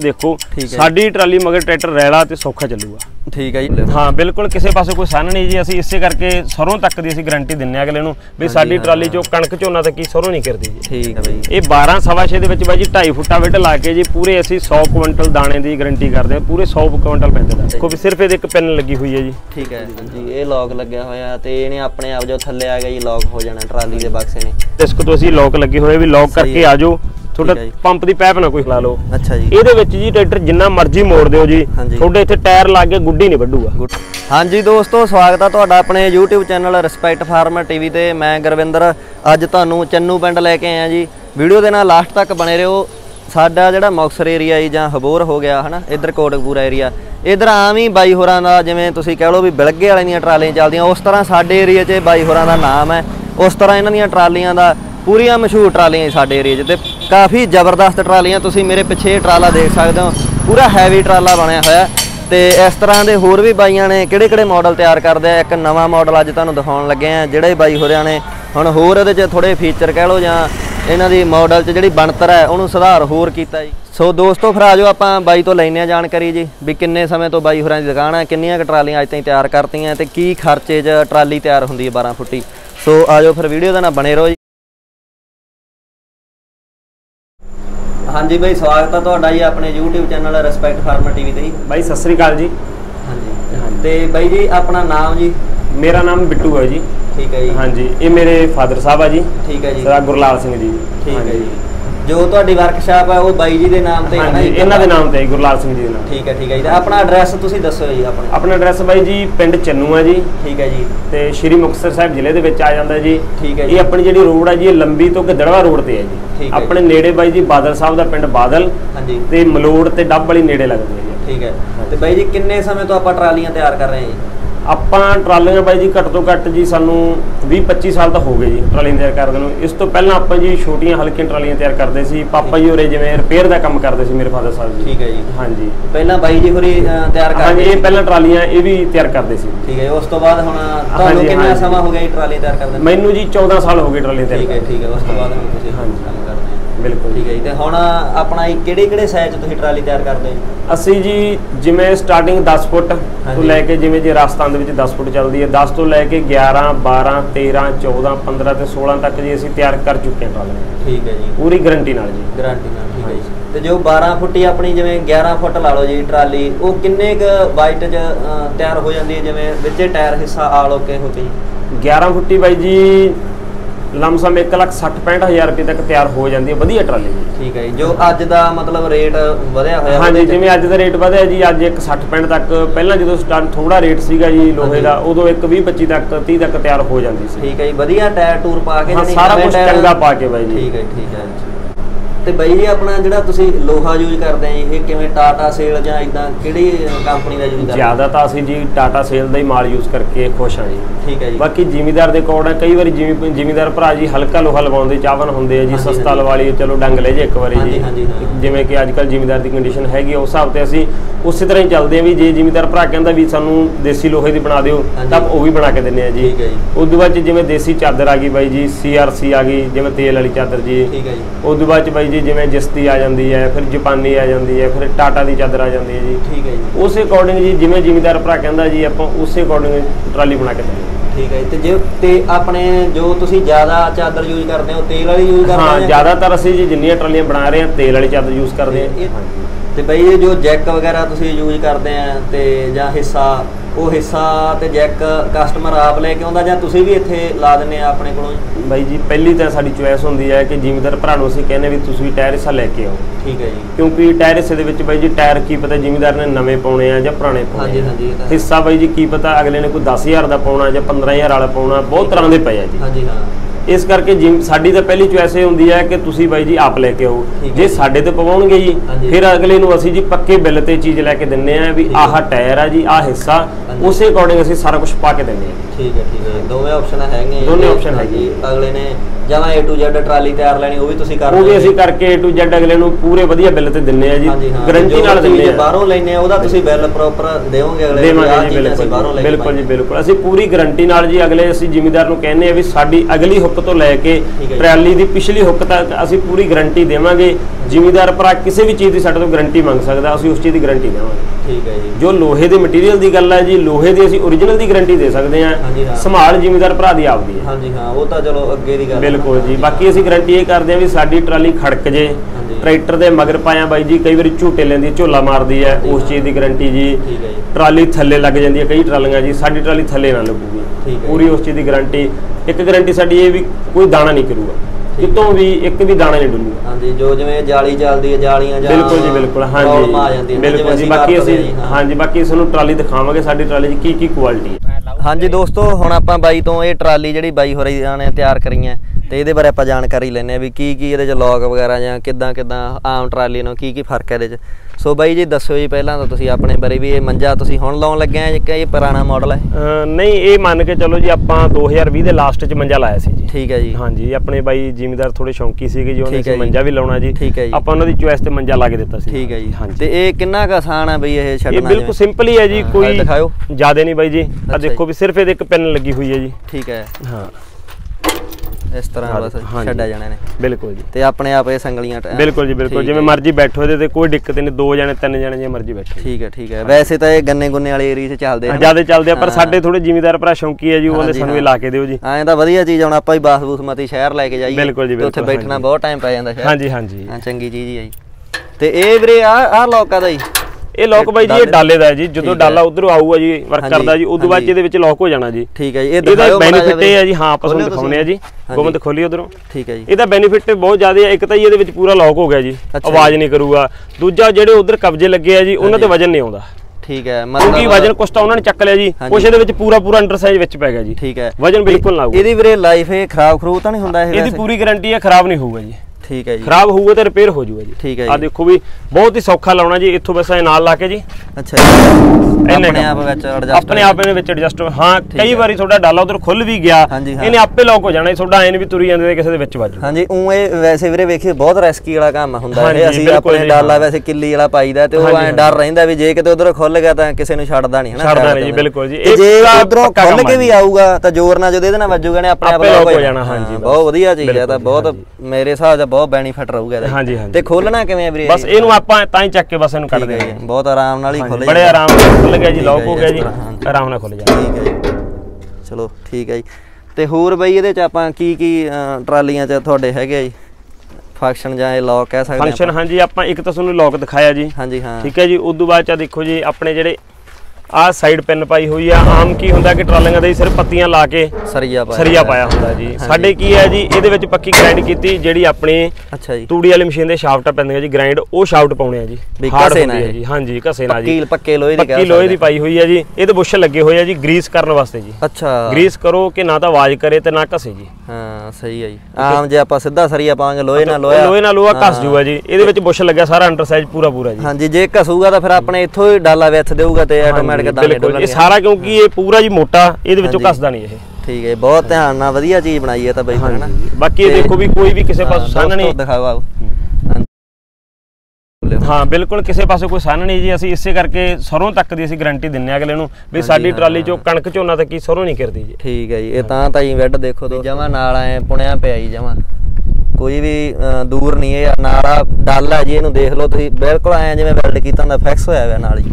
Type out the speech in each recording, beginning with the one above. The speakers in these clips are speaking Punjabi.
ਦੇਖੋ ਹੈ। ਸਾਡੀ ਟਰਾਲੀ ਮਗਰ ਟਰੈਕਟਰ ਰੈਲਾ ਤੇ ਸੌਖਾ ਚੱਲੂਗਾ। ਠੀਕ ਹੈ ਜੀ ਹਾਂ ਬਿਲਕੁਲ ਕਿਸੇ ਪਾਸੇ ਕੋਈ ਸੰਨ ਨਹੀਂ ਜੀ ਅਸੀਂ ਇਸੇ ਕਰਕੇ ਸਰੋਂ ਤੱਕ ਦੀ ਅਸੀਂ ਗਾਰੰਟੀ ਦਿੰਨੇ ਆ ਅਗਲੇ ਨੂੰ ਵੀ ਸਾਡੀ ਟਰਾਲੀ ਚੋਂ ਕਣਕ ਝੋਨਾ ਤੱਕ ਕੀ ਸਰੋਂ ਨਹੀਂ ਕਰਦੀ ਜੀ। ਠੀਕ ਹੈ ਬਾਈ। ਇਹ 12 ਸਵਾ ਛੇ ਦੇ ਵਿੱਚ ਬਾਈ ਜੀ 2.5 ਫੁੱਟਾ ਵਿੱਡ ਲਾ ਕੇ ਜੀ ਪੂਰੇ ਅਸੀਂ 100 ਕੁਇੰਟਲ ਦਾਣੇ ਦੀ ਗਾਰੰਟੀ ਕਰਦੇ ਆ ਪੂਰੇ 100 ਕੁਇੰਟਲ ਪੈਂਦਾ ਦਾ ਦੇਖੋ ਵੀ ਸਿਰਫ ਇਹਦੇ ਇੱਕ ਪਿੰਨ ਲੱਗੀ ਹੋਈ ਹੈ ਜੀ। ਠੀਕ ਹੈ ਜੀ ਇਹ ਲੌਕ ਲੱਗਿਆ ਹੋਇਆ ਤੇ ਇਹਨੇ ਆਪਣੇ ਆਪ ਜੋ ਥੱਲੇ ਆ ਗਿਆ ਜੀ ਲੌਕ ਹੋ ਜਾਣਾ ਟਰਾਲੀ ਦੇ ਬਕਸੇ ਨੇ। ਡਿਸਕ ਤੋਂ ਅਸੀਂ ਲੋਕ ਲੱਗੇ ਹੋਏ ਵੀ ਲੋਕ ਕਰਕੇ ਹੈ। ਤੁਹਾਡਾ। ਪੰਪ ਦੀ ਪੈਪ ਨਾ ਕੋਈ ਹਿਲਾ ਲਓ। ਅੱਛਾ ਜੀ। ਇਹਦੇ ਵਿੱਚ ਜੀ ਟਰੈਕਟਰ ਜਿੰਨਾ ਮਰਜ਼ੀ ਮੋੜ ਦਿਓ ਜੀ। ਤੁਹਾਡੇ ਇੱਥੇ ਟਾਇਰ ਲਾ ਕੇ ਗੁੱਡੀ ਨਹੀਂ ਵੱਢੂਗਾ। ਹਾਂਜੀ ਦੋਸਤੋ ਸਵਾਗਤ ਆ ਤੁਹਾਡਾ ਆਪਣੇ YouTube channel respect farmer TV ਤੇ। ਮੈਂ ਗੁਰਵਿੰਦਰ ਅੱਜ ਤੁਹਾਨੂੰ ਚੰਨੂ ਪਿੰਡ ਲੈ ਕੇ ਆਇਆ ਜੀ। ਵੀਡੀਓ ਦੇ ਨਾਲ ਲਾਸਟ ਤੱਕ ਬਣੇ ਰਹੋ। ਸਾਡਾ ਜਿਹੜਾ ਮੁਕਤਸਰ ਏਰੀਆ ਜੀ ਜਾਂ ਹਬੋਰ ਹੋ ਗਿਆ ਹਨਾ ਇਧਰ ਕੋਟਕਪੂਰਾ ਏਰੀਆ ਇਧਰ ਆਮ ਹੀ ਬਾਈ ਹੋਰਾਂ ਦਾ ਜਿਵੇਂ ਤੁਸੀਂ ਕਹਿ ਲਓ ਵੀ ਬਿਲਗੇ ਵਾਲਿਆਂ ਦੀਆਂ ਟਰਾਲੀਆਂ ਚੱਲਦੀਆਂ ਉਸ ਤਰ੍ਹਾਂ ਸਾਡੇ ਏਰੀਆ 'ਚ ਬਾਈ ਹੋਰਾਂ ਦਾ ਨਾਮ ਹੈ। ਉਸ ਤਰ੍ਹਾਂ ਇਹਨਾਂ ਦੀਆਂ ਟਰਾਲੀਆਂ ਦਾ ਪੂਰੀਆਂ ਮਸ਼ਹੂਰ ਟਰਾਲੀਆਂ ਸਾਡੇ ਏਰੀਆ 'ਚ। ਤੇ ਕਾਫੀ ਜ਼ਬਰਦਸਤ ਟਰਾਲੀਆਂ ਤੁਸੀਂ ਮੇਰੇ ਪਿੱਛੇ ਟਰਾਲਾ ਦੇਖ ਸਕਦੇ ਹੋ। ਪੂਰਾ ਹੈਵੀ ਟਰਾਲਾ ਬਣਿਆ ਹੋਇਆ। ਤੇ ਇਸ ਤਰ੍ਹਾਂ ਦੇ ਹੋਰ ਵੀ ਬਾਈਆਂ ਨੇ ਕਿਹੜੇ ਕਿਹੜੇ ਮਾਡਲ ਤਿਆਰ ਕਰਦੇ ਆ? ਇੱਕ ਨਵਾਂ ਮਾਡਲ ਅੱਜ ਤੁਹਾਨੂੰ ਦਿਖਾਉਣ ਲੱਗੇ ਆ, ਜਿਹੜੇ ਬਾਈ ਹੋਰਿਆਂ ਨੇ ਹੁਣ ਹੋਰ ਇਹਦੇ 'ਚ ਥੋੜੇ ਫੀਚਰ ਕਹਿ ਲਓ ਜਾਂ ਇਹਨਾਂ ਦੀ ਮਾਡਲ 'ਚ ਜਿਹੜੀ ਬਣਤਰ ਹੈ, ਉਹਨੂੰ ਸੁਧਾਰ ਹੋਰ ਕੀਤਾ ਜੀ। ਸੋ ਦੋਸਤੋ, ਫਿਰ ਆਜੋ ਆਪਾਂ ਬਾਈ ਤੋਂ ਲੈਨੇ ਆ ਜਾਣਕਾਰੀ ਜੀ, ਵੀ ਕਿੰਨੇ ਸਮੇਂ ਤੋਂ ਬਾਈ ਹੋਰਾਂ ਦੀ ਦੁਕਾਨ ਹੈ, ਕਿੰਨੀਆਂ ਕੁ ਟਰਾਲੀਆਂ ਅੱਜ ਤਾਈਂ ਤਿਆਰ ਕਰਤੀਆਂ ਤੇ ਕੀ ਖਰਚੇ 'ਚ ਟਰਾਲੀ ਤਿਆਰ ਹੁੰਦੀ ਹੈ 12 ਫੁੱਟੀ। ਸੋ ਆਜੋ ਫਿਰ ਵੀਡੀਓ ਦੇ ਨਾਲ ਬਣੇ ਰਹੋ ਹਾਂਜੀ ਬਾਈ ਸਵਾਗਤ ਹੈ ਤੁਹਾਡਾ ਜੀ ਆਪਣੇ YouTube channel respect farmer TV ਤੇ ਜੀ। ਬਾਈ ਸਤਿ ਸ੍ਰੀ ਅਕਾਲ ਜੀ। ਹਾਂਜੀ ਤੇ ਬਾਈ ਜੀ ਆਪਣਾ ਨਾਮ ਜੀ? ਮੇਰਾ ਨਾਮ ਬਿੱਟੂ ਹੈ ਜੀ। ਠੀਕ ਹੈ ਜੀ। ਹਾਂਜੀ ਇਹ ਮੇਰੇ ਫਾਦਰ ਸਾਹਿਬ ਆ ਜੀ। ਠੀਕ ਹੈ ਜੀ। ਸਰਦਾਰ ਗੁਰਲਾਲ ਸਿੰਘ ਜੀ। ਠੀਕ ਹੈ। ਜੀ। ਜੋ ਤੁਹਾਡੀ ਵਰਕਸ਼ਾਪ ਹੈ ਉਹ ਬਾਈ ਜੀ ਦੇ ਨਾਮ ਤੇ ਹੈ ਨਾ? ਇਹਨਾਂ ਦੇ ਨਾਮ ਤੇ ਹੈ, ਗੁਰਲਾਲ ਸਿੰਘ ਜੀ ਦੇ ਨਾਮ ਠੀਕ ਹੈ ਠੀਕ ਹੈ ਜੀ। ਆਪਣਾ ਐਡਰੈਸ ਤੁਸੀਂ ਦੱਸੋ ਜੀ ਆਪਣਾ। ਆਪਣਾ ਐਡਰੈਸ ਬਾਈ ਜੀ ਪਿੰਡ ਚੰਨੂ ਆ ਜੀ। ਠੀਕ ਹੈ ਜੀ। ਤੇ ਸ਼੍ਰੀ ਮੁਕਤਸਰ ਸਾਹਿਬ ਜ਼ਿਲ੍ਹੇ ਦੇ ਵਿੱਚ ਆ ਜਾਂਦਾ ਜੀ। ਠੀਕ ਹੈ ਜੀ। ਇਹ ਆਪਣੀ ਜਿਹੜੀ ਰੋਡ ਆ ਜੀ ਇਹ ਲੰਬੀ ਤੋਂ ਗਿੱਦੜਵਾ ਰੋਡ ਤੇ ਹੈ ਜੀ। ਹੈ ਆਪਣੇ ਨੇੜੇ ਬਾਈ ਜੀ ਬਾਦਲ ਸਾਹਿਬ ਦਾ ਪਿੰਡ ਬਾਦਲ। ਹਾਂਜੀ। ਤੇ ਮਲੋੜ ਤੇ ਡੱਬ ਵਾਲੀ ਨੇੜੇ ਲੱਗਦੀ ਹੈ ਜੀ। ਠੀਕ ਹੈ। ਤੇ ਬਾਈ ਜੀ ਕਿੰਨੇ ਸਮੇਂ ਤੋਂ ਆਪਾਂ ਟਰਾਲੀਆਂ ਤਿਆਰ ਕਰ ਰਹੇ ਹਾਂ ਜੀ? ਆਪਾਂ ਟਰਾਲੀਆਂ ਬਾਈ ਜੀ ਘੱਟ ਤੋਂ ਘੱਟ ਜੀ ਸਾਨੂੰ 20 25 ਸਾਲ ਤਾਂ ਹੋ ਗਏ ਜੀ ਟਰਾਲੀਆਂ ਤਿਆਰ ਕਰਦੇ ਨੂੰ ਇਸ ਤੋਂ ਪਹਿਲਾਂ ਆਪਾਂ ਜੀ ਛੋਟੀਆਂ ਹਲਕੀਆਂ ਟਰਾਲੀਆਂ ਤਿਆਰ ਕਰਦੇ ਸੀ ਪਾਪਾ ਜੀ ਹੋਰੇ ਜਿਵੇਂ ਰਿਪੇਅਰ ਦਾ ਕੰਮ ਕਰਦੇ ਸੀ ਮੇਰੇ ਫਾਦਰ ਸਾਹਿਬ ਜੀ ਠੀਕ ਹੈ ਜੀ ਹਾਂਜੀ ਪਹਿਲਾਂ ਬਾਈ ਜੀ ਹੋਰੀ ਤਿਆਰ ਹਾਂਜੀ ਕਰਦੇ ਇਹ ਪਹਿਲਾਂ ਟਰਾਲੀਆਂ ਇਹ ਵੀ ਤਿਆਰ ਕਰਦੇ ਸੀ ਠੀਕ ਹੈ। ਉਸ ਤੋਂ ਬਾਅਦ ਹੁਣ ਤੁਹਾਨੂੰ ਹਾਂਜੀ, ਕਿੰਨਾ ਹਾਂਜੀ। ਸਮਾਂ ਹੋ ਗਿਆ ਜੀ ਟਰਾਲੀਆਂ ਤਿਆਰ ਕਰਦੇ? ਮੈਨੂੰ ਜੀ 14 ਸਾਲ ਹੋ ਗਏ ਟਰਾਲੀਆਂ ਤਿਆਰ ਠੀਕ ਹੈ ਠੀਕ ਹੈ ਉਸ ਤੋਂ ਬਾਅਦ ਹਾਂਜੀ। ਬਿਲਕੁਲ। ਠੀਕ ਹੈ ਜੀ। ਤੇ ਹੁਣ ਆਪਣਾ ਕਿਹੜੇ ਕਿਹੜੇ ਸਾਈਜ਼ 'ਚ ਤੁਸੀਂ ਟਰਾਲੀ ਤਿਆਰ ਕਰਦੇ? ਹੋ? ਅਸੀਂ ਜੀ ਜਿਵੇਂ ਸਟਾਰਟਿੰਗ 10 ਫੁੱਟ ਤੋਂ। ਲੈ ਕੇ ਜਿਵੇਂ ਜੇ ਰਾਜਸਥਾਨ ਦੇ ਵਿੱਚ 10 ਫੁੱਟ ਚੱਲਦੀ ਹੈ 10 ਤੋਂ ਲੈ ਕੇ 11 12 13 14 15 ਤੇ 16 ਤੱਕ ਜੀ ਅਸੀਂ ਤਿਆਰ ਕਰ ਚੁੱਕੇ ਹਾਂ ਟਰਾਲੀਆਂ ਠੀਕ ਹੈ ਜੀ। ਪੂਰੀ ਗਾਰੰਟੀ ਨਾਲ ਜੀ। ਗਾਰੰਟੀ ਨਾਲ ਠੀਕ ਹੈ ਜੀ। ਤੇ ਜੋ 12 ਫੁੱਟੀ ਆਪਣੀ ਜਿਵੇਂ 11 ਫੁੱਟ ਲਾ ਲਓ ਜੀ ਟਰਾਲੀ ਉਹ ਕਿੰਨੇ ਕ ਵਾਈਟ 'ਚ ਤਿਆਰ ਹੋ ਜਾਂਦੀ ਹੈ? ਜਿਵੇਂ ਵਿੱਚੇ ਟਾਇਰ ਹਿੱਸਾ ਆਲ ਓਕੇ ਹੋ ਜੀ 11 ਫੁੱਟੀ ਬਾਈ ਜੀ ਲਮਸਮ 1 ਲੱਖ 60 ਹਜ਼ਾਰ ਰੁਪਏ ਤੱਕ ਤਿਆਰ ਹੋ ਜਾਂਦੀ ਹੈ ਵਧੀਆ ਟਰਾਲੀ ਜੀ। ਠੀਕ ਹੈ ਜੀ ਜੋ ਅੱਜ ਦਾ ਮਤਲਬ ਰੇਟ ਵਧਿਆ ਹੋਇਆ ਹਾਂਜੀ ਜਿਵੇਂ ਅੱਜ ਦਾ ਰੇਟ ਵਧਿਆ ਜੀ ਅੱਜ ਇੱਕ 60 65 ਤੱਕ ਪਹਿਲਾਂ ਜਦੋਂ ਸਟਾਰਟ ਥੋੜਾ ਰੇਟ ਸੀਗਾ ਜੀ ਲੋਹੇ। ਦਾ ਉਦੋਂ ਇੱਕ 20 25 ਤੱਕ 30 ਤੱਕ ਤਿਆਰ ਹੋ ਜਾਂਦੀ ਸੀ। ਠੀਕ ਹੈ ਜੀ ਵਧੀਆ ਟਾਇਰ ਟੂਰ ਪਾ ਕੇ ਸਾਰਾ ਟਾਇਰ- ਚੰਗਾ ਪਾ ਕੇ ਬਾਈ ਜੀ। ਠੀਕ ਹੈ ਠੀਕ ਹੈ ਤੇ ਬਾਈ ਜੀ ਆਪਣਾ ਜਿਹੜਾ ਤੁਸੀਂ ਲੋਹਾ ਯੂਜ਼ ਕਰਦੇ ਆ ਇਹ ਕਿਵੇਂ ਟਾਟਾ ਸੇਲ ਜਾਂ ਇਦਾਂ ਕਿਹੜੀ ਕੰਪਨੀ ਦਾ ਯੂਜ਼ ਕਰਦੇ ਜ਼ਿਆਦਾ ਤਾਂ ਅਸੀਂ ਜੀ ਟਾਟਾ ਸੇਲ ਦਾ ਹੀ ਮਾਲ ਯੂਜ਼ ਕਰਕੇ ਖੁਸ਼ ਹਾਂ ਜੀ। ਠੀਕ ਹੈ ਜੀ। ਬਾਕੀ ਜ਼ਿਮੀਦਾਰ ਦੇ ਕੋਲ ਹੈ ਕਈ ਵਾਰੀ ਜਿਮੀ ਜ਼ਿਮੀਦਾਰ ਭਰਾ ਜੀ ਹਲਕਾ ਲੋਹਾ ਲਵਾਉਂਦੇ ਚਾਵਨ ਹੁੰਦੇ ਆ ਜੀ ਸਸਤਾ। ਲਵਾ ਲਈ ਚਲੋ ਡੰਗ ਲੈ ਜੇ ਇੱਕ ਵਾਰੀ ਜੀ। ਜਿਵੇਂ ਕਿ ਅੱਜ ਕੱਲ ਜ਼ਿਮੀਦਾਰ ਦੀ ਕੰਡੀਸ਼ਨ ਹੈਗੀ ਆ, ਉਸ ਹਿਸਾਬ ਤੇ ਅਸੀਂ ਉਸੇ ਤਰ੍ਹਾਂ ਹੀ ਚੱਲਦੇ ਆ ਵੀ ਜੇ ਜ਼ਿਮੀਦਾਰ ਭਰਾ ਕਹਿੰਦਾ ਵੀ ਸਾਨੂੰ ਦੇਸੀ ਲੋਹੇ ਦੀ ਬਣਾ ਦਿਓ। ਤਾਂ ਉਹ ਵੀ ਬਣਾ ਕੇ ਦਿੰਨੇ ਆ ਜੀ। ਜੀ। ਉਦੋਂ ਬਾਅਦ ਜਿਵੇਂ ਦੇਸੀ ਚਾਦਰ ਆ ਗਈ ਬਾਈ ਜੀ ਸੀਆਰਸੀ ਆ ਗਈ ਜਿਵੇਂ ਤੇਲ ਵਾਲੀ ਚਾਦਰ ਜੀ। ਠੀਕ ਹੈ ਜੀ। ਉਦੋਂ ਬਾਅਦ 'ਚ ਬਾਈ ਜੀ ਜਿਵੇਂ ਜਿਸਤੀ ਆ ਜਾਂਦੀ ਹੈ ਫਿਰ ਜਾਪਾਨੀ ਆ ਜਾਂਦੀ ਹੈ ਫਿਰ ਟਾਟਾ ਦੀ ਚਾਦਰ ਆ ਜਾਂਦੀ ਹੈ ਜੀ। ਠੀਕ ਹੈ ਜੀ। ਉਸੇ ਅਕੋਰਡਿੰਗ ਜੀ ਜਿਵੇਂ ਜ਼ਿਮੀਦਾਰ ਭਰਾ ਕਹਿੰਦਾ ਜੀ ਆਪਾਂ ਉਸੇ ਅਕੋਰਡਿੰਗ ਟਰਾਲੀ ਬਣਾ ਕੇ ਦਿੰਦੇ ਠੀਕ ਹੈ ਜੀ। ਤੇ ਜੇ ਤੇ ਆਪਣੇ ਜੋ ਤੁਸੀਂ ਜ਼ਿਆਦਾ ਚਾਦਰ ਯੂਜ਼ ਕਰਦੇ ਹੋ ਤੇਲ ਵਾਲੀ ਯੂਜ਼ ਕਰਦੇ ਹੋ ਹਾਂ ਜਾਂ- ਜ਼ਿਆਦਾਤਰ ਅਸੀਂ ਜੀ ਜਿੰਨੀਆਂ ਟਰਾਲੀਆਂ ਬਣਾ ਰਹੇ ਹਾਂ ਤੇਲ ਵਾਲੀ ਚਾਦਰ ਯੂਜ਼ ਕਰਦੇ ਹਾਂ। ਤੇ ਬਈ ਇਹ ਜੋ ਜੈਕ ਵਗੈਰਾ ਤੁਸੀਂ ਯੂਜ਼ ਕਰਦੇ ਆ ਤੇ ਜਾਂ ਹਿੱਸਾ ਉਹ ਹਿੱਸਾ ਤੇ ਜੈਕ ਕਸਟਮਰ ਆਪ ਲੈ ਕੇ ਆਉਂਦਾ ਜਾਂ ਤੁਸੀਂ ਵੀ ਇੱਥੇ ਲਾ ਦਿੰਦੇ ਆ ਆਪਣੇ ਕੋਲੋਂ? ਬਾਈ ਜੀ ਪਹਿਲੀ ਤਾਂ ਸਾਡੀ ਚੁਆਇਸ ਹੁੰਦੀ ਹੈ ਕਿ ਜ਼ਿਮੀਦਾਰ ਭਰਾ ਨੂੰ ਅਸੀਂ ਕਹਿੰਦੇ ਵੀ ਤੁਸੀਂ ਟਾਇਰ ਹਿੱਸਾ ਲੈ ਕੇ ਆਓ। ਠੀਕ ਹੈ ਜੀ। ਕਿਉਂਕਿ ਟਾਇਰ ਹਿੱਸੇ ਦੇ ਵਿੱਚ ਬਾਈ ਜੀ ਟਾਇਰ ਕੀ ਪਤਾ ਜ਼ਿਮੀਦਾਰ ਨੇ ਨਵੇਂ ਪਾਉਣੇ ਆ ਜਾਂ ਪੁਰਾਣੇ ਪਾਉਣੇ ਹਾਂਜੀ ਹਾਂਜੀ। ਹਿੱਸਾ ਬਾਈ ਜੀ ਕੀ ਪਤਾ ਅਗਲੇ ਨੇ ਕੋਈ 10000 ਦਾ ਪਾਉਣਾ ਜਾਂ 15000 ਵਾਲਾ ਪਾਉਣਾ ਬਹੁਤ ਤਰ੍ਹਾਂ ਦੇ ਪਏ ਆ ਜੀ। ਹਾਂਜੀ ਹਾਂ। ਇਸ ਕਰਕੇ ਜਿਮ ਸਾਡੀ ਤਾਂ ਪਹਿਲੀ ਚੁਆਇਸ ਇਹ ਹੁੰਦੀ ਹੈ ਕਿ ਤੁਸੀਂ ਬਾਈ ਜੀ ਆਪ ਲੈ ਕੇ ਆਓ ਜੇ। ਸਾਡੇ ਤੇ ਪਵਾਉਣਗੇ ਜੀ। ਫਿਰ ਅਗਲੇ ਨੂੰ ਅਸੀਂ ਜੀ ਪੱਕੇ ਬਿੱਲ ਤੇ ਚੀਜ਼ ਲੈ ਕੇ ਦਿੰਨੇ ਆ ਵੀ। ਆਹ ਟਾਇਰ ਆ ਜੀ ਆਹ ਹਿੱਸਾ। ਉਸੇ ਅਕੋਰਡਿੰਗ ਅਸੀਂ ਸਾਰਾ ਕੁਝ ਪਾ ਕੇ ਦਿੰਨੇ ਆ ਠੀਕ ਹੈ ਠੀਕ ਹੈ ਦੋਵੇਂ ਆਪਸ਼ਨ ਹੈਗੀਆਂ ਜੀ। ਦੋਨੇ ਹਾਂਜੀ, ਹੈਗੀਆਂ। ਅਗਲੇ ਨੇ ਜਾਂ A to Z ਟਰਾਲੀ ਤਿਆਰ ਲੈਣੀ ਉਹ ਵੀ ਤੁਸੀਂ ਕਰ ਉਹ ਵੀ ਅਸੀਂ। ਕਰਕੇ A to Z ਅਗਲੇ ਨੂੰ ਪੂਰੇ ਵਧੀਆ ਬਿੱਲ ਤੇ ਦਿੰਨੇ ਆ ਜੀ ਗਾਰੰਟੀ ਨਾਲ ਦਿੰਨੇ ਆ ਬਾਹਰੋਂ ਲੈਣੇ ਆ ਉਹਦਾ ਤੁਸੀਂ ਬਿੱਲ ਪ੍ਰੋਪਰ ਦੇਵੋਗੇ ਅਗਲੇ ਨੂੰ ਬਾਹਰੋਂ ਬਿਲਕੁਲ ਬਿਲਕੁਲ ਜੀ। ਬਿਲਕੁਲ ਅਸੀਂ ਪੂਰੀ ਗਾਰੰਟੀ ਨਾਲ ਜੀ ਅਗਲੇ ਅਸੀਂ ਜ਼ਿਮੀਦਾਰ ਨੂੰ ਕਹਿੰਦੇ ਆ ਵੀ ਸਾਡੀ ਅਗਲੀ ਹੁੱਕ ਤੋਂ ਲੈ ਕੇ। ਟਰਾਲੀ ਦੀ ਪਿਛਲੀ ਹੁੱਕ ਤੱਕ ਅਸੀਂ ਪੂਰੀ ਗਾਰੰਟੀ ਦੇਵਾਂਗੇ ਜ਼ਿਮੀਦਾਰ ਭਰਾ ਕਿਸੇ ਵੀ ਚੀਜ਼ ਦੀ ਸਾਡੇ ਤੋਂ ਗਾਰੰਟੀ ਮੰਗ ਸਕਦਾ ਅਸੀਂ ਉਸ ਚੀਜ਼ ਦੀ ਗਾਰੰਟੀ ਦੇਵਾਂਗੇ। ਠੀਕ ਹੈ ਜੀ। ਜੋ ਲੋਹੇ ਦੇ ਮਟੀਰੀਅਲ ਦੀ ਗੱਲ ਹੈ ਜੀ ਲੋਹੇ ਦੀ ਅਸੀਂ ਓਰੀਜਨਲ ਦੀ ਗਾਰੰਟੀ ਦੇ ਸਕਦੇ ਹਾਂ। ਸੰਭਾਲ ਜ਼ਿਮੀਦਾਰ ਭਰਾ ਦੀ ਆਪਦੀ ਹੈ। ਹਾਂਜੀ ਹਾਂ ਉਹ ਤਾਂ ਚਲੋ ਅੱਗੇ ਦੀ ਗੱਲ। ਬਿਲਕੁਲ ਜੀ ਬਾਕੀ ਅਸੀਂ ਗਾਰੰਟੀ ਇਹ ਕਰਦੇ ਹਾਂ ਵੀ ਸਾਡੀ ਟਰਾਲੀ ਖੜਕ ਜੇ। ਟਰੈਕਟਰ ਦੇ ਮਗਰ ਪਾਇਆ ਬਾਈ ਜੀ ਕਈ ਵਾਰੀ ਝੂਟੇ ਲੈਂਦੀ ਝੋਲਾ ਮਾਰਦੀ ਹੈ ਉਸ ਚੀਜ਼ ਦੀ ਗਾਰੰਟੀ ਜੀ। ਟਰਾਲੀ ਥੱਲੇ ਲੱਗ ਜਾਂਦੀ ਹੈ ਕਈ ਟਰਾਲੀਆਂ ਜੀ ਸਾਡੀ ਟਰਾਲੀ ਥੱਲੇ ਨਾ ਲੱਗੂਗੀ। ਪੂਰੀ ਉਸ ਚੀਜ਼ ਦੀ ਗਾਰੰਟੀ ਇੱਕ ਗਾਰੰਟੀ ਸਾਡੀ ਇਹ ਵੀ ਕੋਈ ਦਾਣਾ ਨਹੀਂ ਕਰੂਗਾ। ਕਿਤੋਂ ਵੀ ਇੱਕ ਵੀ ਦਾਣਾ ਨਹੀਂ ਡੁੱਲੂਗਾ ਹਾਂਜੀ ਜੋ ਜਿਵੇਂ ਜਾਲੀ ਚੱਲਦੀ ਹੈ ਜਾਲੀਆਂ ਜਾਂ ਬਿਲਕੁਲ ਜੀ ਬਿਲਕੁਲ। ਹਾਂਜੀ। ਬਿਲਕੁਲ ਜੀ ਬਾਕੀ ਅਸੀਂ ਹਾਂਜੀ ਬਾਕੀ ਤੁਹਾਨੂੰ ਟਰਾਲੀ ਦਿਖਾਵਾਂਗੇ ਸਾਡੀ ਟਰਾਲੀ 'ਚ ਕੀ ਕੀ ਕੁਆਲਿਟੀ ਹੈ। ਹਾਂਜੀ ਦੋਸਤੋ ਹੁਣ ਆਪਾਂ ਬਾਈ ਤੋਂ ਇਹ ਟਰਾਲੀ ਜਿਹੜੀ ਬਾਈ ਹੋਰੀ ਨੇ ਤਿਆਰ ਕਰੀ ਹੈ ਤੇ ਇਹਦੇ ਬਾਰੇ ਆਪਾਂ ਜਾਣਕਾਰੀ ਲੈਣੇ ਆ ਵੀ ਕੀ ਕੀ ਇਹਦੇ ਚ ਲੌਕ ਵਗੈਰਾ ਜਾਂ ਕਿੱਦਾਂ ਕਿੱਦਾਂ ਆਮ ਟਰਾਲੀ ਨਾਲ ਕੀ ਕੀ ਫ਼ਰਕ ਹੈ ਇਹਦੇ ਚ। ਸੋ ਬਾਈ ਜੀ ਦੱਸੋ ਜੀ ਪਹਿਲਾਂ ਤਾਂ ਤੁਸੀਂ ਆਪਣੇ ਬਾਰੇ ਵੀ ਇਹ ਮੰਜਾ ਤੁਸੀਂ ਹੁਣ ਲਾਉਣ ਲੱਗੇ ਆ ਕਿ ਇਹ ਪੁਰਾਣਾ ਮਾਡਲ ਹੈ? ਨਹੀਂ ਇਹ ਮੰਨ ਕੇ ਚਲੋ ਜੀ ਆਪਾਂ 2020 ਦੇ ਲਾਸਟ 'ਚ ਮੰਜਾ ਲਾਇਆ ਸੀ ਜੀ। ਠੀਕ ਹੈ ਜੀ। ਹਾਂਜੀ ਆਪਣੇ ਬਾਈ ਜ਼ਿਮੀਦਾਰ ਥੋੜੇ ਸ਼ੌਂਕੀ ਸੀਗੇ ਜੀ ਉਹਨੇ ਜੀ। ਮੰਜਾ ਵੀ ਲਾਉਣਾ ਜੀ। ਠੀਕ ਹੈ ਜੀ। ਆਪਾਂ ਉਹਨਾਂ ਦੀ ਚੁਆਇਸ ਤੇ ਮੰਜਾ ਲਾ ਕੇ ਦਿੱਤਾ ਸੀ। ਠੀਕ ਹੈ ਜੀ। ਹਾਂਜੀ। ਤੇ ਇਹ ਕਿੰਨਾ ਕੁ ਆਸਾਨ ਹੈ ਬਈ ਇਹ ਇਹ ਛੱਡਣਾ ਬਿਲਕੁਲ ਸਿੰਪਲ ਹੀ ਹੈ ਜੀ ਕੋਈ ਦਿਖਾਓ। ਜ਼ਿਆਦਾ ਨਹੀਂ ਬਾਈ ਜੀ। ਆ ਦੇਖੋ ਵੀ ਸਿਰਫ ਇਹਦੇ ਇੱਕ ਪੈਨ ਲੱਗੀ ਹੋਈ ਹੈ ਜੀ। ਠੀਕ ਹੈ। ਹਾਂ। ਇਸ ਤਰ੍ਹਾਂ ਬਸ। ਛੱਡਿਆ ਜਾਣਾ ਨੇ। ਬਿਲਕੁਲ ਜੀ। ਤੇ ਆਪਣੇ ਆਪ ਇਹ ਸੰਗਲੀਆਂ ਬਿਲਕੁਲ ਜੀ ਬਿਲਕੁਲ। ਜਿਵੇਂ। ਮਰਜ਼ੀ ਬੈਠੋ ਇਹਦੇ ਤੇ ਕੋਈ ਦਿੱਕਤ ਨਹੀਂ। ਦੋ ਜਣੇ ਤਿੰਨ ਜਣੇ ਜਿਵੇਂ ਮਰਜ਼ੀ ਬੈਠੋ। ਠੀਕ ਹੈ ਠੀਕ ਹੈ। ਵੈਸੇ ਤਾਂ ਇਹ ਗੰਨੇ ਗੁੰਨੇ ਵਾਲੇ ਏਰੀਆ 'ਚ ਚੱਲਦੇ ਹਨ ਜ਼ਿਆਦਾ ਚੱਲਦੇ ਆ ਪਰ। ਸਾਡੇ ਥੋੜੇ ਜ਼ਿਮੀਦਾਰ ਭਰਾ ਸ਼ੌਂਕੀ ਹੈ ਜੀ ਉਹਨੇ ਸਾਨੂੰ ਇਹ। ਲਾ ਕੇ ਦਿਓ ਜੀ। ਐਂ ਤਾਂ ਵਧੀਆ ਚੀਜ਼ ਹੁਣ ਆਪਾਂ ਹੀ ਬਾਸ ਬੂਸਮਤੀ ਸ਼ਹਿਰ ਲੈ ਕੇ ਜਾਈਏ ਬਿਲਕੁਲ ਜੀ, ਉੱਥੇ ਬੈਠਣਾ। ਬਹੁਤ ਟਾਈਮ ਪੈ ਜਾਂਦਾ ਸ਼ਹਿਰ। ਹਾਂਜੀ ਹਾਂਜੀ। ਹਾਂ ਚੰਗੀ ਚੀਜ਼ ਹੀ ਆ ਜੀ। ਤੇ ਇਹ ਵੀਰੇ ਆ ਆ ਲੋਕਾਂ ਦਾ ਜੀ ਇਹ ਲੋਕ ਬਾਈ ਜੀ ਇਹ ਡਾਲੇ- ਦਾ ਜੀ ਜਦੋਂ। ਡਾਲਾ ਉਧਰੋਂ ਆਊਗਾ ਜੀ ਵਰਕ ਕਰਦਾ ਜੀ ਉਦੋਂ ਬਾਅਦ। ਇਹਦੇ ਵਿੱਚ ਲੌਕ ਹੋ ਜਾਣਾ ਜੀ ਠੀਕ ਹੈ ਜੀ ਇਹ ਇਹਦਾ ਬੈਨੀਫਿਟ ਇਹ ਹੈ ਜੀ ਹਾਂ ਆਪਾਂ ਤੁਹਾਨੂੰ ਦਿਖਾਉਨੇ ਆ ਜੀ। ਗੋਬਿੰਦ ਖੋਲੀ ਉਧਰੋਂ ਠੀਕ ਹੈ ਜੀ ਇਹਦਾ ਬੈਨੀਫਿਟ ਬਹੁਤ ਜ਼ਿਆਦਾ ਹੈ ਇੱਕ ਤਾਂ ਜੀ ਇਹਦੇ ਵਿੱਚ ਪੂਰਾ ਲੌਕ ਹੋ ਗਿਆ ਜੀ ਆਵਾਜ਼। ਨਹੀਂ ਕਰੂਗਾ ਦੂਜਾ ਜਿਹੜੇ ਉਧਰ ਕਬਜੇ ਲੱਗੇ ਆ ਜੀ ਉਹਨਾਂ ਤੇ। ਵਜਨ ਨਹੀਂ ਆਉਂਦਾ ਠੀਕ ਹੈ ਕਿਉਂਕਿ ਵਜਨ ਕੁਛ ਤਾਂ ਉਹਨਾਂ ਨੇ ਚੱਕ ਲਿਆ ਜੀ। ਕੁਛ ਇਹਦੇ ਵਿੱਚ ਪੂਰਾ ਪੂਰਾ ਅੰਡਰ ਸਾਈਜ਼ ਵਿੱਚ ਪੈ ਗਿਆ ਜੀ ਠੀਕ ਹੈ ਵਜਨ ਬਿਲਕੁਲ ਨਾ ਆਊਗਾ ਇਹਦੀ ਵੀਰੇ ਲਾਈਫ ਇਹ ਖਰਾਬ ਖਰੂਬ ਤਾਂ ਨਹੀਂ ਹੁੰਦਾ ਇਹ ਇਹਦੀ? ਪੂਰੀ ਗਾਰੰਟੀ ਹੈ ਖਰਾਬ ਨਹੀਂ ਹੋਊਗਾ ਜੀ ਠੀਕ ਹੈ ਜੀ ਖਰਾਬ ਹੋਊਗਾ ਤਾਂ ਰਿਪੇਅਰ ਹੋ ਜਾਊਗਾ ਜੀ ਠੀਕ ਹੈ ਆ ਜੀ। ਦੇਖੋ ਵੀ ਬਹੁਤ ਹੀ ਸੌਖਾ ਲਾਉਣਾ ਜੀ ਇੱਥੋਂ ਬਸ ਇਹ ਨਾਲ ਲਾ ਕੇ ਜੀ ਅੱਛਾ ਜੀ ਆਪਣੇ। ਆਪ ਵਿੱਚ ਐਡਜਸਟ ਆਪਣੇ ਆਪ ਇਹਦੇ ਵਿੱਚ ਐਡਜਸਟ ਹਾਂ ਕਈ। ਵਾਰੀ ਤੁਹਾਡਾ ਡਾਲਾ ਉਧਰ ਖੁੱਲ ਵੀ ਗਿਆ। ਇਹਨੇ ਆਪੇ ਲੌਕ ਹੋ ਜਾਣਾ ਜੀ, ਤੁਹਾਡਾ ਐਨ ਵੀ ਤੁਰੀ ਜਾਂਦੇ ਤੇ ਕਿਸੇ ਦੇ ਵਿੱਚ ਵੱਜ ਹਾਂਜੀ ਉਹ ਇਹ ਵੈਸੇ ਵੀਰੇ ਵੇਖੀ ਬਹੁਤ ਰਿਸਕੀ ਵਾਲਾ ਕੰਮ ਹੁੰਦਾ ਇਹ ਅਸੀਂ ਆਪਣੇ ਡਾਲਾ। ਵੈਸੇ ਕਿੱਲੀ ਵਾਲਾ ਪਾਈਦਾ ਤੇ ਉਹ ਐ। ਡਰ ਰਹਿੰਦਾ ਵੀ ਜੇ ਕਿਤੇ ਉਧਰ ਖੁੱਲ ਗਿਆ ਤਾਂ ਕਿਸੇ ਨੂੰ ਛੱਡਦਾ ਨਹੀਂ ਹਨਾ ਛੱਡਦਾ ਨਹੀਂ ਜੀ। ਬਿਲਕੁਲ ਜੀ। ਜੇ ਉਧਰੋਂ ਖੁੱਲ ਕੇ ਆ ਵੀ। ਆਊਗਾ ਤਾਂ ਜ਼ੋਰ ਨਾਲ ਜਦੋਂ ਇਹਦੇ ਨਾਲ ਵੱਜੂਗਾ ਨੇ ਆਪਣੇ ਆਪ lock ਹੋ ਜਾਣਾ, ਹਾਂਜੀ। ਬਹੁਤ ਵਧੀਆ ਚੀਜ਼ ਹੈ ਤਾਂ ਬਹੁਤ। ਮੇਰੇ ਹਿਸਾਬ ਨਾਲ ਬਹੁਤ ਬੈਨੀਫਿਟ ਰਹੂਗਾ ਇਹਦਾ ਜੀ। ਹਾਂਜੀ, ਹਾਂਜੀ। ਤੇ ਖੋਲਣਾ ਕਿਵੇਂ ਹੈ ਵੀਰੇ? ਬਸ ਇਹਨੂੰ ਆਪਾਂ ਤਾਂ ਹੀ ਚੱਕ ਕੇ ਬਸ ਇਹਨੂੰ ਕੱਢ ਦੇਣਾ ਬਹੁਤ ਆਰਾਮ ਨਾਲ ਹੀ ਖੁੱਲ ਬੜੇ ਆਰਾਮ ਨਾਲ ਖੁੱਲ ਗਿਆ ਜੀ ਲੌਕ ਹੈ ਗਿਆ ਜੀ। ਆਰਾਮ ਨਾਲ ਖੁੱਲ ਜਾਣਾ ਠੀਕ ਹੈ ਜੀ। ਚਲੋ ਠੀਕ ਹੈ ਜੀ। ਤੇ ਹੋਰ ਬਈ ਇਹਦੇ ਚ ਆਪਾਂ ਕੀ ਕੀ ਟਰਾਲੀਆਂ ਚ ਤੁਹਾਡੇ ਹੈਗੇ ਜੀ? ਫੰਕਸ਼ਨ ਜਾਂ ਇਹ ਲੌਕ ਕਹਿ ਸਕਦੇ ਫੰਕਸ਼ਨ? ਹਾਂਜੀ ਆਪਾਂ ਇੱਕ ਤਾਂ ਤੁਹਾਨੂੰ ਲੌਕ ਦਿਖਾਇਆ ਜੀ। ਹਾਂਜੀ ਹਾਂ। ਠੀਕ ਹੈ ਜੀ ਉਸ ਤੋਂ ਬਾਅਦ ਚਾ ਦੇਖੋ ਜੀ ਆਪਣੇ ਜਿਹੜੇ ਆਹ ਸਾਈਡ ਪਿੰਨ ਪਾਈ ਹੋਈ ਆ। ਆਮ ਕੀ ਹੁੰਦਾ ਕਿ ਟਰਾਲੀਆਂ ਦੇ ਸਿਰਫ ਪੱਤੀਆਂ ਲਾ ਕੇ ਸਰੀਆ ਪਾਇਆ ਸਰੀਆ ਪਾਇਆ ਹੁੰਦਾ ਜੀ। ਸਾਡੇ ਕੀ ਹੈ ਜੀ ਇਹਦੇ ਵਿੱਚ ਪੱਕੀ ਗ੍ਰਾਈਂਡ ਕੀਤੀ ਜਿਹੜੀ ਆਪਣੀ ਅੱਛਾ ਜੀ। ਤੂੜੀ ਵਾਲੀ ਮਸ਼ੀਨ ਦੇ ਸ਼ਾਫਟ ਪੈਂਦੀਆਂ ਜੀ। ਗ੍ਰਾਈਂਡ ਉਹ ਸ਼ਾਫਟ ਪਾਉਣੇ ਆ ਜੀ। ਨਾ ਹੁੰਦੀ ਹੈ। ਜੀ। ਹਾਂਜੀ ਘਸੇ ਨਾ ਜੀ। ਪੱਕੀ ਲੋਹੇ ਦੀ ਪੱਕੀ ਲੋਹੇ ਦੀ ਪਾਈ ਹੋਈ ਹੈ ਜੀ। ਇਹਦੇ ਬੁੱਸ਼ ਲੱਗੇ ਹੋਏ ਆ ਜੀ ਗਰੀਸ ਕਰਨ ਵਾਸਤੇ ਜੀ। ਅੱਛਾ। ਗਰੀਸ ਕਰੋ ਕਿ ਨਾ ਤਾਂ ਆਵਾਜ਼ ਕਰੇ ਤੇ ਨਾ ਘਸੇ ਜੀ। ਹਾਂ ਸਹੀ ਹੈ ਜੀ। ਆਮ ਜੇ ਆਪਾਂ ਸਿੱਧਾ ਸਰੀਆ ਪਾਵਾਂਗੇ ਲੋਹੇ ਨਾਲ ਲੋਹਾ ਲੋਹੇ ਨਾਲ ਲੋਹਾ ਘਸ ਜੂਗਾ ਜੀ। ਇਹਦੇ ਵਿੱਚ ਬੁੱਸ਼ ਲੱਗਿਆ ਸਾਰਾ ਅੰਡਰ ਸਾਈਜ਼ ਪੂਰਾ ਪੂਰਾ ਜੀ। ਹਾਂਜੀ ਜੇ ਘਸੂਗਾ ਤਾਂ ਫਿਰ ਆਪਣੇ ਇੱਥੋਂ ਹੀ ਡਾਲਾ ਵਿੱਚ ਦੇਊਗਾ ਤੇ ਆਟੋਮੈਟਿਕ ਹਾਂਜੀ, ਦਾਣੇ ਬਿਲਕੁਲ। ਇਹ ਸਾਰਾ ਕਿਉਂਕਿ ਇਹ ਪੂਰਾ ਜੀ ਮੋਟਾ ਇਹਦੇ ਵਿੱਚੋਂ। ਘਸਦਾ ਨਹੀਂ ਇਹ। ਠੀਕ ਹੈ ਬਹੁਤ ਧਿਆਨ ਨਾਲ ਵਧੀਆ ਚੀਜ਼ ਬਣਾਈ ਹੈ ਤਾਂ ਬਈ ਨਾ? ਬਾਕੀ ਇਹ ਦੇਖੋ ਵੀ ਕੋਈ ਵੀ ਕਿਸੇ ਪਾਸੇ ਸੰਨ ਨਹੀਂ। ਹਾਂਜੀ। ਹਾਂ। ਬਿਲਕੁਲ ਕਿਸੇ ਪਾਸੇ ਕੋਈ ਸੰਨ ਨਹੀਂ ਜੀ। ਅਸੀਂ ਇਸੇ ਕਰਕੇ ਸਰੋਂ ਤੱਕ ਦੀ ਅਸੀਂ ਗਾਰੰਟੀ ਦਿੰਨੇ ਆ ਅਗਲੇ ਨੂੰ ਵੀ ਸਾਡੀ ਟਰਾਲੀ ਚੋਂ ਕਣਕ ਝੋਨਾ ਤੱਕ ਹੀ ਸਰੋਂ ਨਹੀਂ ਕਰਦੀ ਜੀ। ਠੀਕ ਹੈ ਜੀ ਇਹ ਤਾਂ ਤਾਂ ਹੀ ਵੈਡ ਦੇਖੋ ਦੋ। ਜਮਾ ਨਾਲ ਆਏ ਪੁਣਿਆ ਪਿਆ ਜੀ ਜਮਾ। ਕੋਈ ਵੀ ਦੂਰ ਨਹੀਂ ਇਹ ਨਾਲਾ ਡੱਲ ਹੈ ਜੀ ਇਹਨੂੰ ਦੇਖ ਲਓ ਤੁਸੀਂ। ਬਿਲਕੁਲ ਐ ਜਿਵੇਂ ਵੈਲਡ ਕੀਤਾ ਹੁੰਦਾ ਫਿਕਸ ਹੋਇਆ ਹੋਇਆ ਨਾਲ ਹੀ।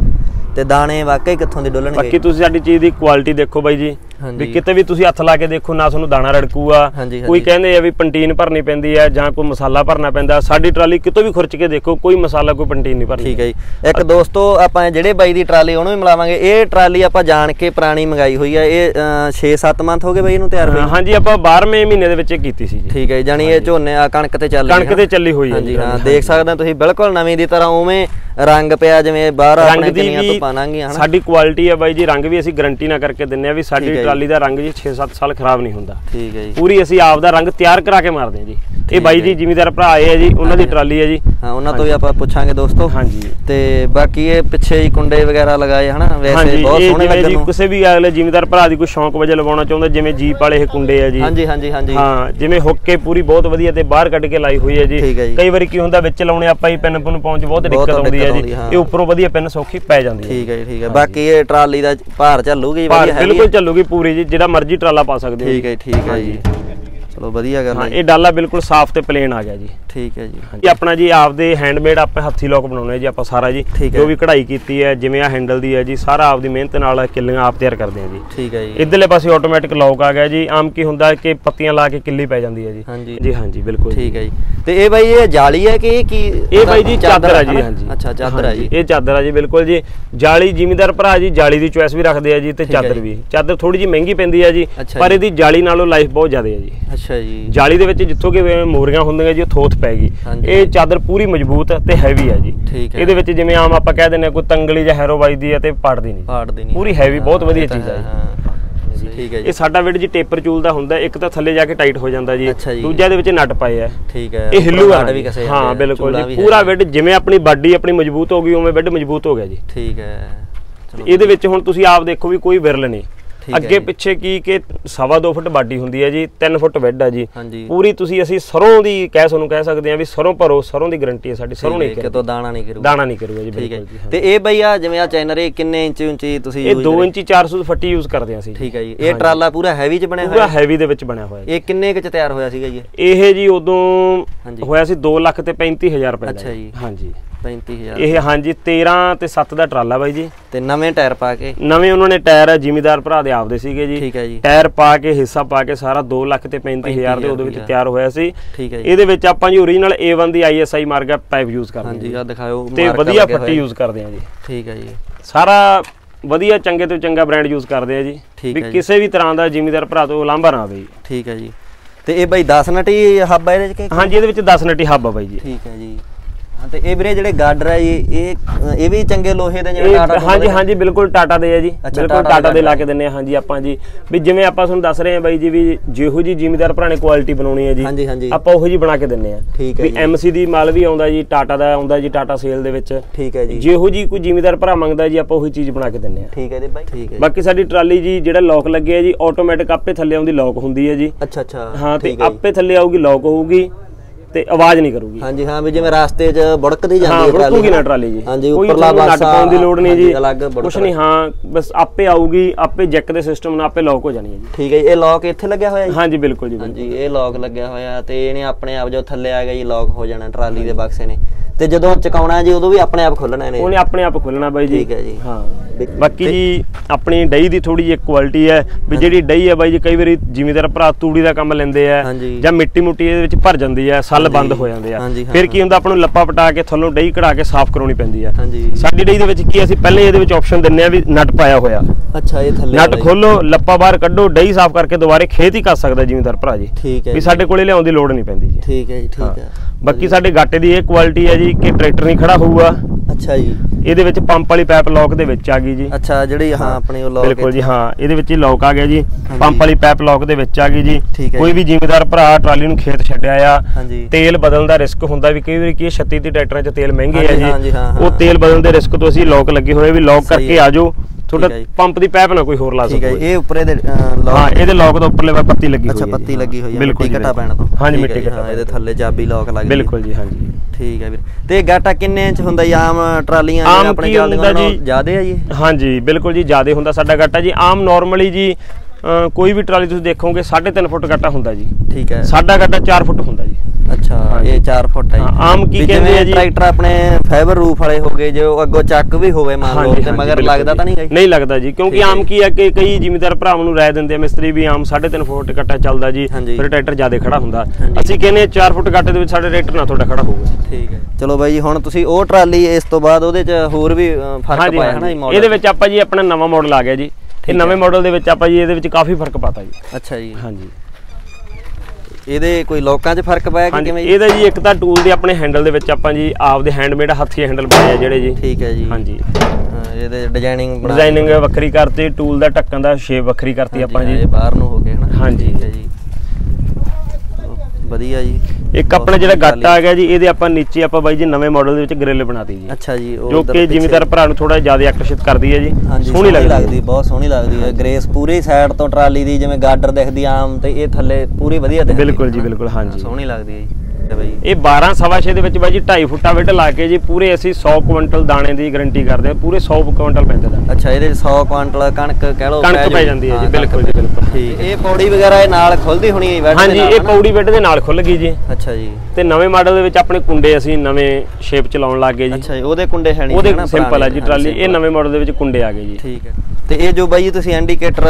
ਤੇ ਦਾਣੇ ਵਾਕਈ ਕਿੱਥੋਂ ਦੇ ਡੁੱਲਣਗੇ? ਬਾਕੀ ਤੁਸੀਂ ਸਾਡੀ ਚੀਜ਼ ਦੀ ਕੁਆਲਿਟੀ ਦੇਖੋ ਬਾਈ ਜੀ। ਵੀ ਕਿਤੇ ਵੀ ਤੁਸੀਂ ਹੱਥ ਲਾ ਕੇ ਦੇਖੋ ਨਾ ਤੁਹਾਨੂੰ ਦਾਣਾ ਰੜਕੂਗਾ। ਹਾਂਜੀ, ਕੋਈ। ਕਹਿੰਦੇ ਆ ਵੀ ਪੰਟੀਨ ਭਰਨੀ ਪੈਂਦੀ ਹੈ ਜਾਂ ਕੋਈ ਮਸਾਲਾ ਭਰਨਾ ਪੈਂਦਾ ਸਾਡੀ ਟਰਾਲੀ ਕਿਤੋਂ ਵੀ ਖੁਰਚ ਕੇ ਦੇਖੋ ਕੋਈ ਮਸਾਲਾ ਕੋਈ ਪੰਟੀਨ ਨਹੀਂ ਭਰਨੀ। ਠੀਕ ਹੈ ਜੀ। ਇੱਕ ਦੋਸਤੋ ਆਪਾਂ ਜਿਹੜੇ ਬਾਈ ਦੀ ਟਰਾਲੀ ਉਹਨੂੰ ਵੀ ਮਿਲਾਵਾਂਗੇ। ਇਹ ਟਰਾਲੀ ਆਪਾਂ ਜਾਣ ਕੇ ਪੁਰਾਣੀ ਮੰਗਾਈ ਹੋਈ ਹੈ ਇਹ 6-7 ਮੰਥ ਹੋ ਗਏ ਬਾਈ ਇਹਨੂੰ ਤਿਆਰ ਹੋਈ ਹਾਂਜੀ ਆਪਾਂ 12ਵੇਂ ਮਹੀਨੇ ਦੇ ਵਿੱਚ ਕੀਤੀ ਸੀ ਜੀ। ਠੀਕ ਹੈ ਜੀ, ਜਾਣੀ ਇਹ ਝੋਨੇ ਆ ਕਣਕ ਤੇ ਚੱਲ ਰਹੀ ਕਣਕ ਤੇ ਚੱਲੀ ਹੋਈ ਹੈ ਹਾਂਜੀ ਹਾਂ ਦੇਖ ਸਕਦੇ ਹੋ ਤੁਸੀਂ ਬਿਲਕੁਲ ਨਵੀਂ ਦੀ ਤਰ੍ਹਾਂ ਉਵੇਂ ਰੰਗ ਪਿਆ ਜਿਵੇਂ ਬਾਹਰ ਆਪਣੇ ਕਿੰਨੀਆਂ ਧੁੱਪਾਂ ਲੰਘੀਆਂ ਹਨਾ? ਸਾਡੀ ਕੁਆਲਿਟੀ ਹੈ ਬਾਈ ਜੀ ਰੰਗ ਵੀ ਅਸੀਂ ਗਾਰੰਟੀ ਨਾਲ ਕਰਕੇ ਦਿੰਨੇ ਆ ਵੀ ਸਾਡੀ। ਟਰਾਲੀ ਦਾ ਰੰਗ ਜੀ 6-7 ਸਾਲ ਖਰਾਬ ਨਹੀਂ ਹੁੰਦਾ। ਠੀਕ ਹੈ ਜੀ। ਪੂਰੀ ਅਸੀਂ ਆਪ ਦਾ ਰੰਗ ਤਿਆਰ ਕਰਾ ਕੇ ਮਾਰਦੇ ਹਾਂ ਜੀ। ਇਹ ਬਾਈ ਜੀ ਜ਼ਿਮੀਦਾਰ ਭਰਾ ਆਏ ਆ ਜੀ ਉਹਨਾਂ ਦੀ ਟਰਾਲੀ ਹੈ ਜੀ। ਹਾਂ ਉਹਨਾਂ ਤੋਂ ਵੀ ਆਪਾਂ ਪੁੱਛਾਂਗੇ ਦੋਸਤੋ। ਹਾਂਜੀ। ਤੇ ਬਾਕੀ ਇਹ ਪਿੱਛੇ ਹੀ ਕੁੰਡੇ ਵਗੈਰਾ ਲਗਾਏ ਹਨਾ? ਵੈਸੇ ਬਹੁਤ ਸੋਹਣੇ ਜੀ ਨੂੰ ਕਿਸੇ ਵੀ ਅਗਲੇ ਜ਼ਿਮੀਦਾਰ ਭਰਾ ਦੀ ਕੋਈ ਸ਼ੌਂਕ ਵਜੇ ਲਵਾਉਣਾ ਚਾਹੁੰਦਾ ਜਿਵੇਂ ਜੀਪ ਵਾਲੇ ਇਹ ਕੁੰਡੇ ਆ ਜੀ। ਹਾਂਜੀ ਹਾਂਜੀ ਹਾਂਜੀ। ਹਾਂ ਜਿਵੇਂ ਹੁੱਕ ਪੂਰੀ ਬਹੁਤ ਵਧੀਆ ਤੇ ਬਾਹਰ ਕੱਢ ਕੇ ਲਾਈ ਹੋਈ ਹੈ ਜੀ। ਹੈ। ਕਈ ਵਾਰੀ ਕੀ ਹੁੰਦਾ ਵਿੱਚ ਲਾਉਣੇ ਆਪਾਂ ਹੀ ਪੈਨ ਪੁਨ ਪਹੁੰਚ ਬਹੁਤ ਦਿੱਕਤ ਆਉਂਦੀ ਹੈ ਜੀ। ਹਾਂ। ਇਹ ਉੱਪਰੋਂ ਵਧੀਆ ਪੈਨ ਸੌਖੀ ਪੈ ਜਾਂਦੀ ਹੈ। ਠੀਕ ਹੈ ਜੀ ਠੀਕ ਹੈ। ਬਾਕੀ ਇਹ ਟਰਾਲੀ ਦਾ ਭਾਰ ਚੱਲੂਗੀ ਵਧੀਆ ਹੈਗੀ ਬਿਲਕੁਲ ਚੱਲੂਗੀ ਪੂਰੀ ਜੀ ਜਿਹੜਾ ਮਰਜ਼ੀ ਟਰਾਲਾ ਪਾ ਸਕਦੇ ਹੋ ਠੀਕ ਹੈ ਠੀਕ ਹੈ ਜੀ। ਚਲੋ ਵਧੀਆ ਗੱਲ ਹਾਂ ਹੈ। ਇਹ ਡਾਲਾ ਬਿਲਕੁਲ ਸਾਫ਼ ਤੇ ਪਲੇਨ ਆ ਗਿਆ ਜੀ। ਠੀਕ ਹੈ ਜੀ ਇਹ ਆਪਣਾ ਜੀ ਆਪਦੇ ਹੈਂਡਮੇਡ ਆਪਾਂ ਹੱਥੀ ਲੋਕ ਬਣਾਉਣੇ ਆ ਜੀ ਆਪਾਂ ਸਾਰਾ ਜੀ। ਜੋ ਵੀ ਕਢਾਈ ਕੀਤੀ ਹੈ ਜਿਵੇਂ ਆ ਹੈਂਡਲ ਦੀ ਹੈ ਜੀ ਸਾਰਾ ਆਪਦੀ ਮਿਹਨਤ ਨਾਲ ਕਿੱਲੀਆਂ ਆਪ ਤਿਆਰ ਕਰਦੇ ਆ ਜੀ। ਠੀਕ ਹੈ ਜੀ। ਇਧਰਲੇ ਪਾਸੇ ਆਟੋਮੈਟਿਕ ਲੌਕ ਆ ਗਿਆ ਜੀ ਆਮ ਕੀ ਹੁੰਦਾ ਕਿ ਪੱਤੀਆਂ ਲਾ ਕੇ ਕਿੱਲੀ ਪੈ ਜਾਂਦੀ ਹੈ ਜੀ। ਹਾਂਜੀ। ਜੀ ਹਾਂਜੀ ਬਿਲਕੁਲ ਠੀਕ ਹੈ ਜੀ। ਤੇ ਇਹ ਬਾਈ ਇਹ ਜਾਲੀ ਹੈ ਕਿ ਇਹ ਕੀ ਇਹ ਬਾਈ ਜੀ ਚਾਦਰ ਆ ਜੀ? ਹਾਂਜੀ। ਅੱਛਾ ਚਾਦਰ ਆ ਜੀ। ਇਹ ਚਾਦਰ ਆ ਜੀ ਬਿਲਕੁਲ ਜੀ। ਜਾਲੀ ਜ਼ਿਮੀਦਾਰ ਭਰਾ ਜੀ ਜਾਲੀ ਦੀ ਚੁਆਇਸ ਵੀ ਰੱਖਦੇ ਆ ਜੀ ਤੇ ਚਾਦਰ। ਵੀ। ਚਾਦਰ ਥੋੜੀ ਜੀ ਮਹਿੰਗੀ ਪੈਂਦੀ ਆ ਜੀ ਪਰ। ਇਹਦੀ ਜਾਲੀ ਨਾਲੋਂ ਲਾਈਫ ਬਹੁਤ ਜ਼ਿਆਦਾ ਹੈ ਜੀ। ਅੱਛਾ ਜੀ। ਜਾਲੀ ਦੇ ਵਿੱਚ ਜਿੱਥੋਂ ਕਿ ਮੋਰੀਆਂ ਹੁੰਦੀਆਂ ਜੀ ਉਹ ਥੋਥ ਪੈ ਗਈ ਹਾਂਜੀ। ਇਹ ਚਾਦਰ ਪੂਰੀ ਮਜ਼ਬੂਤ ਤੇ ਹੈਵੀ ਹੈ ਜੀ। ਇਹਦੇ ਵਿੱਚ ਜਿਵੇਂ ਆਮ ਆਪਾਂ ਕਹਿ ਆ ਕੋਈ ਤੰਗਲੀ ਜਾਂ ਹੈਰੋ ਵੱਜਦੀ ਹੈ ਤੇ ਪੜਦੀ ਨਹੀਂ। ਪਾੜਦੀ ਨਹੀਂ। ਪੂਰੀ heavy, ਬਹੁਤ ਵਧੀਆ ਚੀਜ਼ ਜੀ। ਹਾਂ। ਠੀਕ ਹੈ ਜੀ। ਇਹ ਸਾਡਾ ਵਿਡ ਜੀ ਟੇਪਰ ਚੂਲ ਦਾ ਹੁੰਦਾ ਇੱਕ ਤਾਂ ਥੱਲੇ ਜਾ ਕੇ ਟਾਈਟ ਹੋ ਜਾਂਦਾ ਜੀ। ਦੂਜਾ ਇਹਦੇ ਵਿੱਚ ਨਟ ਪਾਏ ਆ। ਠੀਕ ਹੈ ਇਹ ਹਿੱਲੂਗਾ ਹਾਂ ਬਿਲਕੁਲ ਜੀ। ਪੂਰਾ ਵਿਡ ਜਿਵੇਂ ਆਪਣੀ ਬਾਡੀ ਆਪਣੀ ਮਜ਼ਬੂਤ ਹੋ ਗਈ ਉਵੇਂ ਵਿਡ ਮਜ਼ਬੂਤ ਹੋ ਗਿਆ ਜੀ। ਠੀਕ ਹੈ ਇਹਦੇ ਵਿੱਚ ਹੁਣ ਤੁਸੀਂ ਆਪ ਦੇਖੋ ਵੀ ਕੋਈ ਵਿਰਲ ਨਹੀਂ। ਅੱਗੇ। ਪਿੱਛੇ ਕੀ ਕਿ ਸਵਾ ਦੋ ਫੁੱਟ ਬਾਡੀ ਹੁੰਦੀ ਹੈ ਜੀ 3 ਫੁੱਟ ਵਿੱਡ ਆ ਜੀ। ਪੂਰੀ ਤੁਸੀਂ ਅਸੀਂ ਸਰੋਂ ਦੀ ਕਹਿ ਸਾਨੂੰ ਕਹਿ ਸਕਦੇ ਆ ਵੀ ਸਰੋਂ ਭਰੋ ਸਰੋਂ ਦੀ ਗਾਰੰਟੀ ਹੈ ਸਾਡੀ ਸਰੋਂ ਨਹੀਂ ਕਿ ਕਰਦੀ ਤੋਂ ਦਾਣਾ ਨਹੀਂ ਕਰੂਗਾ। ਦਾਣਾ ਨਹੀਂ ਕਰੂਗਾ ਜੀ ਹੈ ਬਿਲਕੁਲ ਤੇ ਇਹ ਬਈ ਆ ਜਿਵੇਂ ਆ ਚੈਨਰ ਇਹ ਕਿੰਨੇ ਇੰਚ ਉੱਚੀ ਤੁਸੀਂ ਇਹ use 2 ਕਰੇ? ਇੰਚੀ 400 ਫੱਟੀ ਯੂਜ਼ ਕਰਦੇ ਆ ਅਸੀਂ ਠੀਕ ਹੈ ਜੀ। ਇਹ ਟਰਾਲਾ ਪੂਰਾ ਹੈਵੀ ਚ ਬਣਿਆ ਪੂਰਾ ਹੋਇਆ ਹੈਵੀ ਦੇ ਵਿੱਚ ਬਣਿਆ ਹੋਇਆ ਇਹ ਕਿੰਨੇ ਕੁ ਚ ਤਿਆਰ ਹੋਇਆ ਸੀਗਾ ਜੀ? ਇਹ ਜੀ ਉਦੋਂ। ਹੋਇਆ ਸੀ 2 ਲੱਖ ਤੇ 35000 ਰੁਪਏ ਦਾ ਅੱਛਾ ਜੀ। ਹਾਂਜੀ। 35000 ਇਹ ਹਾਂਜੀ 13 ਤੇ 7 ਦਾ ਟਰਾਲਾ ਬਾਈ ਜੀ। ਤੇ ਨਵੇਂ ਟਾਇਰ ਪਾ ਕੇ? ਨਵੇਂ ਉਹਨਾਂ ਨੇ ਟਾਇਰ ਜ਼ਿਮੀਦਾਰ ਭਰਾ ਦੇ ਆਪਦੇ ਸੀਗੇ ਜੀ। ਠੀਕ ਹੈ ਜੀ। ਟਾਇਰ ਪਾ ਕੇ ਹਿੱਸਾ ਪਾ ਕੇ ਸਾਰਾ 2 ਲੱਖ ਤੇ 35000 ਦੇ ਉਹਦੇ ਵਿੱਚ। ਤਿਆਰ ਹੋਇਆ ਸੀ। ਠੀਕ ਹੈ ਜੀ। ਇਹਦੇ ਵਿੱਚ ਆਪਾਂ ਜੀ ਓਰੀਜਨਲ A1 ਦੀ ISI ਮਾਰਗਾ ਪਾਈਪ ਯੂਜ਼ ਕਰਦੇ ਹਾਂਜੀ ਹਾਂ ਆ ਦਿਖਾਓ ਤੇ ਵਧੀਆ ਹੋਏ। ਯੂਜ਼ ਕਰਦੇ ਹਾਂ ਜੀ। ਠੀਕ ਹੈ ਜੀ। ਸਾਰਾ ਵਧੀਆ ਚੰਗੇ ਤੋਂ ਚੰਗਾ ਬ੍ਰਾਂਡ ਯੂਜ਼ ਕਰਦੇ ਆ ਜੀ। ਵੀ ਹੈ। ਕਿਸੇ ਵੀ ਤਰ੍ਹਾਂ ਦਾ ਜ਼ਿਮੀਦਾਰ ਭਰਾ ਤੋਂ ਲਾਂਭਾ ਨਾ ਆਵੇ ਠੀਕ ਹੈ ਜੀ। ਤੇ ਇਹ ਬਈ 10 ਨਟੀ ਹੱਬ ਆ ਇਹਦੇ ਚ ਕਿ ਹਾਂਜੀ ਇਹਦੇ ਵਿੱਚ 10 ਨਟੀ ਹੱਬ ਆ ਬਾਈ ਜੀ। ਠੀਕ ਹੈ ਜੀ। ਹਾਂ ਤੇ ਇਹ ਵੀਰੇ ਜਿਹੜੇ ਗਾਡਰ ਹੈ ਜੀ ਇਹ ਇਹ ਵੀ ਚੰਗੇ ਲੋਹੇ ਦੇ ਇਹ ਟਾਟਾ ਹਾਂਜੀ ਹਾਂਜੀ ਬਿਲਕੁਲ ਟਾਟਾ ਦੇ ਆ ਜੀ। ਬਿਲਕੁਲ ਟਾਟਾ ਦੇ ਲਾ ਕੇ ਦਿੰਨੇ ਆ। ਹਾਂਜੀ ਆਪਾਂ ਜੀ। ਵੀ ਜਿਵੇਂ ਆਪਾਂ ਤੁਹਾਨੂੰ ਦੱਸ ਰਹੇ ਆ ਬਾਈ ਜੀ ਵੀ ਜਿਹੋ ਜੀ ਜ਼ਿਮੀਦਾਰ ਭਰਾ ਨੇ ਕੁਆਲਿਟੀ ਬਣਾਉਣੀ ਹੈ ਜੀ ਹਾਂਜੀ ਹਾਂਜੀ। ਆਪਾਂ ਉਹੋ ਜੀ ਬਣਾ ਕੇ ਦਿੰਨੇ ਆ। ਵੀ ਐਮਸੀ ਦੀ ਮਾਲ ਵੀ ਆਉਂਦਾ ਜੀ ਟਾਟਾ ਦਾ ਆਉਂਦਾ ਜੀ ਟਾਟਾ ਸੇਲ ਦੇ ਵਿੱਚ। ਠੀਕ ਹੈ ਜੀ। ਜਿਹੋ ਜੀ ਕੋਈ ਜ਼ਿਮੀਦਾਰ ਭਰਾ ਮੰਗਦਾ ਜੀ ਆਪਾਂ ਉਹੀ ਚੀਜ਼ ਬਣਾ ਕੇ ਦਿੰਨੇ ਆ। ਠੀਕ ਹੈ ਜੀ ਬਾਈ। ਠੀਕ ਹੈ। ਬਾਕੀ ਸਾਡੀ ਟਰਾਲੀ ਜੀ ਜਿਹੜਾ ਲੌਕ ਲੱਗਿਆ ਜੀ ਆਟੋਮੈਟਿਕ ਆਪੇ ਥੱਲੇ ਆਉਂਦੀ ਲੌਕ ਹੁੰਦੀ ਹੈ ਜੀ। ਅੱਛਾ ਅੱਛਾ। ਹਾਂ ਤੇ। ਆਪੇ ਥੱਲੇ ਆਊਗੀ ਲੌਕ ਹੋਊਗੀ। ਤੇ ਆਵਾਜ਼ ਨਹੀਂ ਕਰੂਗੀ। ਹਾਂਜੀ ਹਾਂ ਵੀ ਜਿਵੇਂ ਰਾਸਤੇ 'ਚ ਬੁੜਕਦੀ ਜਾਂਦੀ ਹਾਂ ਹੈ ਬੜਕੂਗੀ ਨਾ ਟਰਾਲੀ ਜੀ? ਹਾਂਜੀ ਉੱਪਰਲਾ ਪਾਸਾ ਪਾਉਣ ਦੀ ਲੋੜ ਨਹੀਂ ਜੀ। ਕੁਛ ਨਹੀਂ ਹਾਂ ਬਸ ਆਪੇ ਆਊਗੀ ਆਪੇ ਜੈਕ ਦੇ ਸਿਸਟਮ ਨਾਲ ਆਪੇ ਲੌਕ ਹੋ ਜਾਣੀ ਹੈ ਜੀ। ਠੀਕ ਹੈ ਜੀ, ਇਹ ਲੌਕ ਇੱਥੇ ਲੱਗਿਆ ਹੋਇਆ ਜੀ? ਹਾਂਜੀ ਬਿਲਕੁਲ ਜੀ। ਹਾਂਜੀ ਇਹ ਲੌਕ ਲੱਗਿਆ ਹੋਇਆ ਤੇ ਇਹਨੇ ਆਪਣੇ ਆਪ ਜੋ ਥੱਲੇ ਆ ਗਿਆ ਜੀ ਲੌਕ ਹੋ ਜਾਣਾ ਟਰਾਲੀ ਦੇ ਬਕਸੇ ਨੇ। ਤੇ ਜਦੋਂ ਚਕਾਉਣਾ ਜੀ ਉਦੋਂ ਵੀ ਆਪਣੇ ਆਪ ਖੁੱਲਣਾ ਇਹਨੇ। ਉਹਨੇ ਆਪਣੇ ਆਪ ਖੁੱਲਣਾ ਬਾਈ ਜੀ। ਠੀਕ ਹੈ ਜੀ। ਹਾਂ। ਬਾਕੀ ਜੀ ਆਪਣੀ ਡਈ ਦੀ ਥੋੜੀ ਜਿਹੀ ਕੁਆਲਿਟੀ ਹੈ ਵੀ ਜਿਹੜੀ ਡਈ ਹੈ ਬਾਈ ਜੀ ਕਈ ਵਾਰੀ ਜ਼ਿਮੀਦਾਰ ਭਰਾ ਤੂੜੀ ਦਾ ਕੰਮ ਲੈਂਦੇ ਆ। ਜਾਂ ਮਿੱਟੀ ਮੁੱਟੀ ਇਹਦੇ ਵਿੱਚ ਭਰ ਜਾਂਦੀ ਹੈ ਸੱਲ ਬੰਦ ਹੋ ਜਾਂਦੇ ਆ। ਹਾਂ, ਫਿਰ ਕੀ ਹੁੰਦਾ ਆਪਾਂ ਨੂੰ ਲੱਪਾ ਪਟਾ ਕੇ ਥੱਲੋਂ ਡਈ ਕਢਾ ਕੇ ਸਾਫ਼ ਕਰਾਉਣੀ ਪੈਂਦੀ ਆ। ਹਾਂਜੀ। ਸਾਡੀ ਡਈ ਦੇ ਵਿੱਚ ਕੀ ਅਸੀਂ ਪਹਿਲੇ ਇਹਦੇ ਵਿੱਚ ਆਪਸ਼ਨ ਦਿੰਨੇ ਆ ਵੀ ਨਟ ਪਾਇਆ ਹੋਇਆ। ਅੱਛਾ ਇਹ ਥੱਲੇ ਨਟ। ਖੋਲੋ ਲੱਪਾ ਬਾਹਰ ਕੱਢੋ ਡਈ ਸਾਫ਼ ਕਰਕੇ ਦੁਬਾਰੇ ਖੇਤ ਹੀ ਕਰ ਸਕਦਾ ਜ਼ਿਮੀਦਾਰ ਭਰਾ ਜੀ। ਠੀਕ ਹੈ ਵੀ ਸਾਡੇ ਕੋਲੇ ਲਿਆਉਣ ਦੀ ਲੋੜ ਨਹੀਂ ਪੈਂਦੀ ਜੀ। ਠੀਕ ਹੈ ਜੀ ਠੀਕ ਹੈ। ਬਾਕੀ ਸਾਡੇ ਗਾਟੇ ਦੀ ਇਹ ਕੁਆਲਿਟੀ ਹੈ ਜੀ ਕਿ ਟਰੈਕਟਰ ਨਹੀਂ ਖੜਾ ਹੋਊਗਾ। ਅੱਛਾ ਜੀ। ਇਹਦੇ ਵਿੱਚ ਪੰਪ ਵਾਲੀ ਪਾਈਪ ਲੌਕ ਦੇ ਵਿੱਚ ਆ ਗਈ ਜੀ। ਅੱਛਾ ਜਿਹੜੀ ਹਾਂ ਆਪਣੀ ਉਹ ਲੌਕ ਬਿਲਕੁਲ ਜੀ ਹਾਂ ਇਹਦੇ ਵਿੱਚ ਹੀ ਲੌਕ ਆ ਗਿਆ ਜੀ। ਪੰਪ ਵਾਲੀ ਪਾਈਪ ਲੌਕ ਦੇ ਵਿੱਚ ਆ ਗਈ ਜੀ। ਕੋਈ ਵੀ ਜ਼ਿਮੀਦਾਰ ਭਰਾ ਟਰਾਲੀ ਨੂੰ ਖੇਤ ਛੱਡਿਆ ਆ ਤੇਲ ਬਦਲਣ ਦਾ ਰਿਸਕ ਹੁੰਦਾ ਵੀ ਕਈ ਵਾਰੀ ਕੀ ਹੈ, 36 ਦੀ ਟਰੈਕਟਰਾਂ 'ਚ ਤੇਲ ਮਹਿੰਗੇ ਆ ਜੀ। ਉਹ। ਤੇਲ ਬਦਲਣ ਦੇ ਰਿਸਕ ਤੋਂ ਅਸੀਂ ਲੌਕ ਲੱਗੇ ਹੋਏ ਵੀ ਲੌਕ ਕਰਕੇ ਹੈ। ਤੁਹਾਡਾ। ਪੰਪ ਦੀ ਪਾਈਪ ਨਾ ਕੋਈ ਹੋਰ ਲਾ ਠੀਕ ਹੈ ਸਕੋ ਇਹ ਉੱਪਰੇ ਦੇ ਹਾਂ ਇਹਦੇ ਲੌਕ ਦੇ ਉੱਪਰਲੇ ਪਾਸੇ ਪੱਤੀ ਲੱਗੀ ਹੋਈ ਅੱਛਾ ਹੈ ਜੀ, ਪੱਤੀ। ਲੱਗੀ ਹੋਈ ਹੈ ਮਿੱਟੀ ਘਟਾ ਪੈਣ ਤੋਂ। ਹਾਂਜੀ ਮਿੱਟੀ ਘਟਾ ਹਾਂ, ਇਹਦੇ ਥੱਲੇ ਚਾਬੀ ਲੌਕ ਲੱਗਦੀ ਬਿਲਕੁਲ ਜੀ ਹਾਂਜੀ ਠੀਕ ਹੈ ਵੀਰ। ਤੇ ਗਾਟਾ ਕਿੰਨੇ ਇੰਚ ਹੁੰਦਾ ਜੀ? ਆਮ ਟਰਾਲੀਆਂ ਆਪਣੇ ਕੀ ਚੱਲਦੀਆਂ ਹੁੰਦਾ ਜੀ? ਨਾਲੋਂ ਜ਼ਿਆਦੇ ਆ ਜੀ? ਹਾਂਜੀ ਬਿਲਕੁਲ ਜੀ ਜ਼ਿਆਦਾ ਹੁੰਦਾ ਸਾਡਾ ਗੱਟਾ ਜੀ। ਆਮ ਨਾਰਮਲੀ ਜੀ ਕੋਈ ਵੀ ਟਰਾਲੀ ਤੁਸੀਂ ਦੇਖੋਗੇ 3.5 ਫੁੱਟ ਗੱਟਾ ਹੁੰਦਾ ਜੀ। ਠੀਕ ਹੈ। ਸਾਡਾ ਗੱਟਾ 4 ਫੁੱਟ ਹੁੰਦਾ ਜੀ। ਅੱਛਾ। ਇਹ 4 ਫੁੱਟ ਹੈ ਆਮ ਕੀ ਕਹਿੰਦੇ ਆ ਜੀ? ਟਰੈਕਟਰ ਆਪਣੇ ਫਾਈਬਰ ਰੂਫ ਵਾਲੇ ਹੋ ਗਏ ਜੋ ਅੱਗੋਂ ਚੱਕ ਵੀ ਹੋਵੇ ਮੰਨ ਲਓ ਤੇ ਮਗਰ ਲੱਗਦਾ ਤਾਂ। ਨਹੀਂ ਗਈ ਨਹੀਂ ਲੱਗਦਾ ਜੀ ਕਿਉਂਕਿ ਆਮ। ਕੀ ਹੈ ਕਿ ਕਈ ਜ਼ਿਮੀਦਾਰ ਭਰਾਵਾਂ ਨੂੰ ਰਾਏ ਦਿੰਦੇ ਆ ਮਿਸਤਰੀ ਵੀ ਆਮ 3.5 ਫੁੱਟ ਗੱਟਾ ਚੱਲਦਾ ਜੀ। ਫਿਰ ਟਰੈਕਟਰ ਜ਼ਿਆਦਾ ਖੜਾ ਹੁੰਦਾ। ਅਸੀਂ ਕਹਿੰਦੇ 4 ਫੁੱਟ ਗੱਟੇ ਦੇ ਵਿੱਚ ਸਾਡੇ ਟਰੈਕਟਰ ਨਾ ਤੁਹਾਡਾ ਖੜਾ ਹੋਊਗਾ ਠੀਕ ਹੈ ਚਲੋ ਬਾਈ ਜੀ ਹੁਣ ਤੁਸੀਂ ਉਹ ਟਰਾਲੀ ਇਸ ਤੋਂ ਬਾਅਦ ਉਹਦੇ ਚ ਹੋਰ ਵੀ ਫ਼ਰਕ ਪਾਇਆ ਹੈ ਨਾ model ਇਹਦੇ ਵਿੱਚ ਆਪਾਂ ਜੀ ਆਪਣਾ ਨਵਾਂ ਮਾਡਲ ਆ ਗਿਆ ਜੀ ਇਹ। ਨਵੇਂ ਮਾਡਲ ਦੇ ਵਿੱਚ ਆਪਾਂ ਜੀ ਇਹਦੇ ਵਿੱਚ ਕਾਫੀ ਫ਼ਰਕ ਪਾਤਾ ਜੀ ਅੱਛਾ ਜੀ ਹਾਂਜੀ ਇਹਦੇ ਕੋਈ ਲੋਕਾਂ 'ਚ ਫ਼ਰਕ ਪਾਇਆ ਕਿ ਕਿਵੇਂ ਇਹਦਾ ਜੀ ਇੱਕ ਤਾਂ ਟੂਲ ਦੇ ਆਪਣੇ ਹੈਂਡਲ ਦੇ ਵਿੱਚ ਆਪਾਂ ਜੀ ਆਪਦੇ ਹੈਂਡਮੇਡ ਹੱਥੀ ਹੈਂਡਲ ਬਣਾਏ ਆ ਜਿਹੜੇ ਜੀ। ਠੀਕ ਹੈ ਜੀ। ਹਾਂਜੀ। ਇਹਦੇ ਡਿਜ਼ਾਈਨਿੰਗ ਡਿਜ਼ਾਈਨਿੰਗ ਵੱਖਰੀ ਕਰਤੀ ਟੂਲ ਦਾ ਢੱਕਣ ਦਾ ਸ਼ੇਪ ਵੱਖਰੀ ਕਰਤੀ ਆਪਾਂ ਜੀ। ਬਾਹਰ ਨੂੰ ਹੋ ਗਏ ਹਨਾ। ਹਾਂਜੀ। ਠੀਕ ਹੈ ਜੀ। ਵਧੀਆ ਜੀ। ਇੱਕ ਆਪਣਾ ਜਿਹੜਾ ਗੱਟਾ ਆ ਗਿਆ ਜੀ ਇਹਦੇ ਆਪਾਂ ਨੀਚੇ ਆਪਾਂ ਬਾਈ ਜੀ ਨਵੇਂ ਮਾਡਲ ਦੇ ਵਿੱਚ ਗ੍ਰਿਲ ਬਣਾਤੀ ਜੀ। ਅੱਛਾ ਜੀ ਜੋ ਕਿ ਜ਼ਿਮੀਦਾਰ ਭਰਾ ਨੂੰ ਥੋੜਾ ਜ਼ਿਆਦਾ ਆਕਰਸ਼ਿਤ ਕਰਦੀ ਹੈ ਜੀ ਸੋਹਣੀ ਲੱਗਦੀ ਬਹੁਤ ਸੋਹਣੀ ਲੱਗਦੀ ਹੈ। ਗ੍ਰੇਸ ਪੂਰੀ ਸਾਈਡ ਤੋਂ ਟਰਾਲੀ ਦੀ ਜਿਵੇਂ ਗਾਰਡਰ ਦਿਖਦੀ ਆਮ ਤੇ ਇਹ ਥੱਲੇ ਪੂਰੀ ਵਧੀਆ ਦਿਖਦੀ ਬਿਲਕੁਲ ਜੀ ਬਿਲਕੁਲ ਹਾਂਜੀ। ਸੋਹਣੀ ਲੱਗਦੀ ਹੈ ਜੀ। ਬਾਈ। ਇਹ 12 ਸਵਾ ਛੇ ਦੇ ਵਿੱਚ ਬਾਈ ਜੀ 2.5 ਫੁੱਟਾ ਵਿੱਡ ਲਾ ਕੇ ਜੀ ਪੂਰੇ ਅਸੀਂ 100 ਕੁਇੰਟਲ ਦਾਣੇ ਦੀ ਗਾਰੰਟੀ ਕਰਦੇ ਹਾਂ ਪੂਰੇ 100 ਕੁਇੰਟਲ ਪੈਂਦੇ ਦਾਣੇ। ਅੱਛਾ ਇਹਦੇ 'ਚ 100 ਕੁਆਂਟਲ ਕਣਕ ਕਹਿ ਲਓ ਕਣਕ। ਪੈ ਜਾਂਦੀ ਹੈ ਜੀ, ਬਿਲਕੁਲ ਜੀ, ਬਿਲਕੁਲ। ਠੀਕ ਇਹ ਪੌੜੀ ਵਗੈਰਾ ਇਹ ਨਾਲ ਖੁੱਲਦੀ ਹੋਣੀ ਹੈ ਬੈਠ ਹਾਂਜੀ ਇਹ ਪੌੜੀ ਵਿੱਡ ਦੇ ਨਾਲ ਖੁੱਲ ਗਈ ਜੀ। ਅੱਛਾ ਜੀ। ਤੇ ਨਵੇਂ ਮਾਡਲ ਦੇ ਵਿੱਚ ਆਪਣੇ ਕੁੰਡੇ ਅਸੀਂ ਨਵੇਂ ਸ਼ੇਪ ਚ ਲਾਉਣ ਲੱਗ ਗਏ ਜੀ। ਅੱਛਾ ਜੀ ਉਹਦੇ ਕੁੰਡੇ ਹੈ ਨਹੀਂ ਉਹਦੇ ਸਿੰਪਲ ਹੈ ਜੀ ਟਰਾਲੀ। ਇਹ। ਨਵੇਂ ਮਾਡਲ ਦੇ ਵਿੱਚ ਕੁੰਡੇ ਆ ਗਏ ਜੀ। ਠੀਕ ਹੈ। ਤੇ ਇਹ ਜੋ ਬਾਈ ਤੁਸੀਂ ਇੰਡੀਕੇਟਰ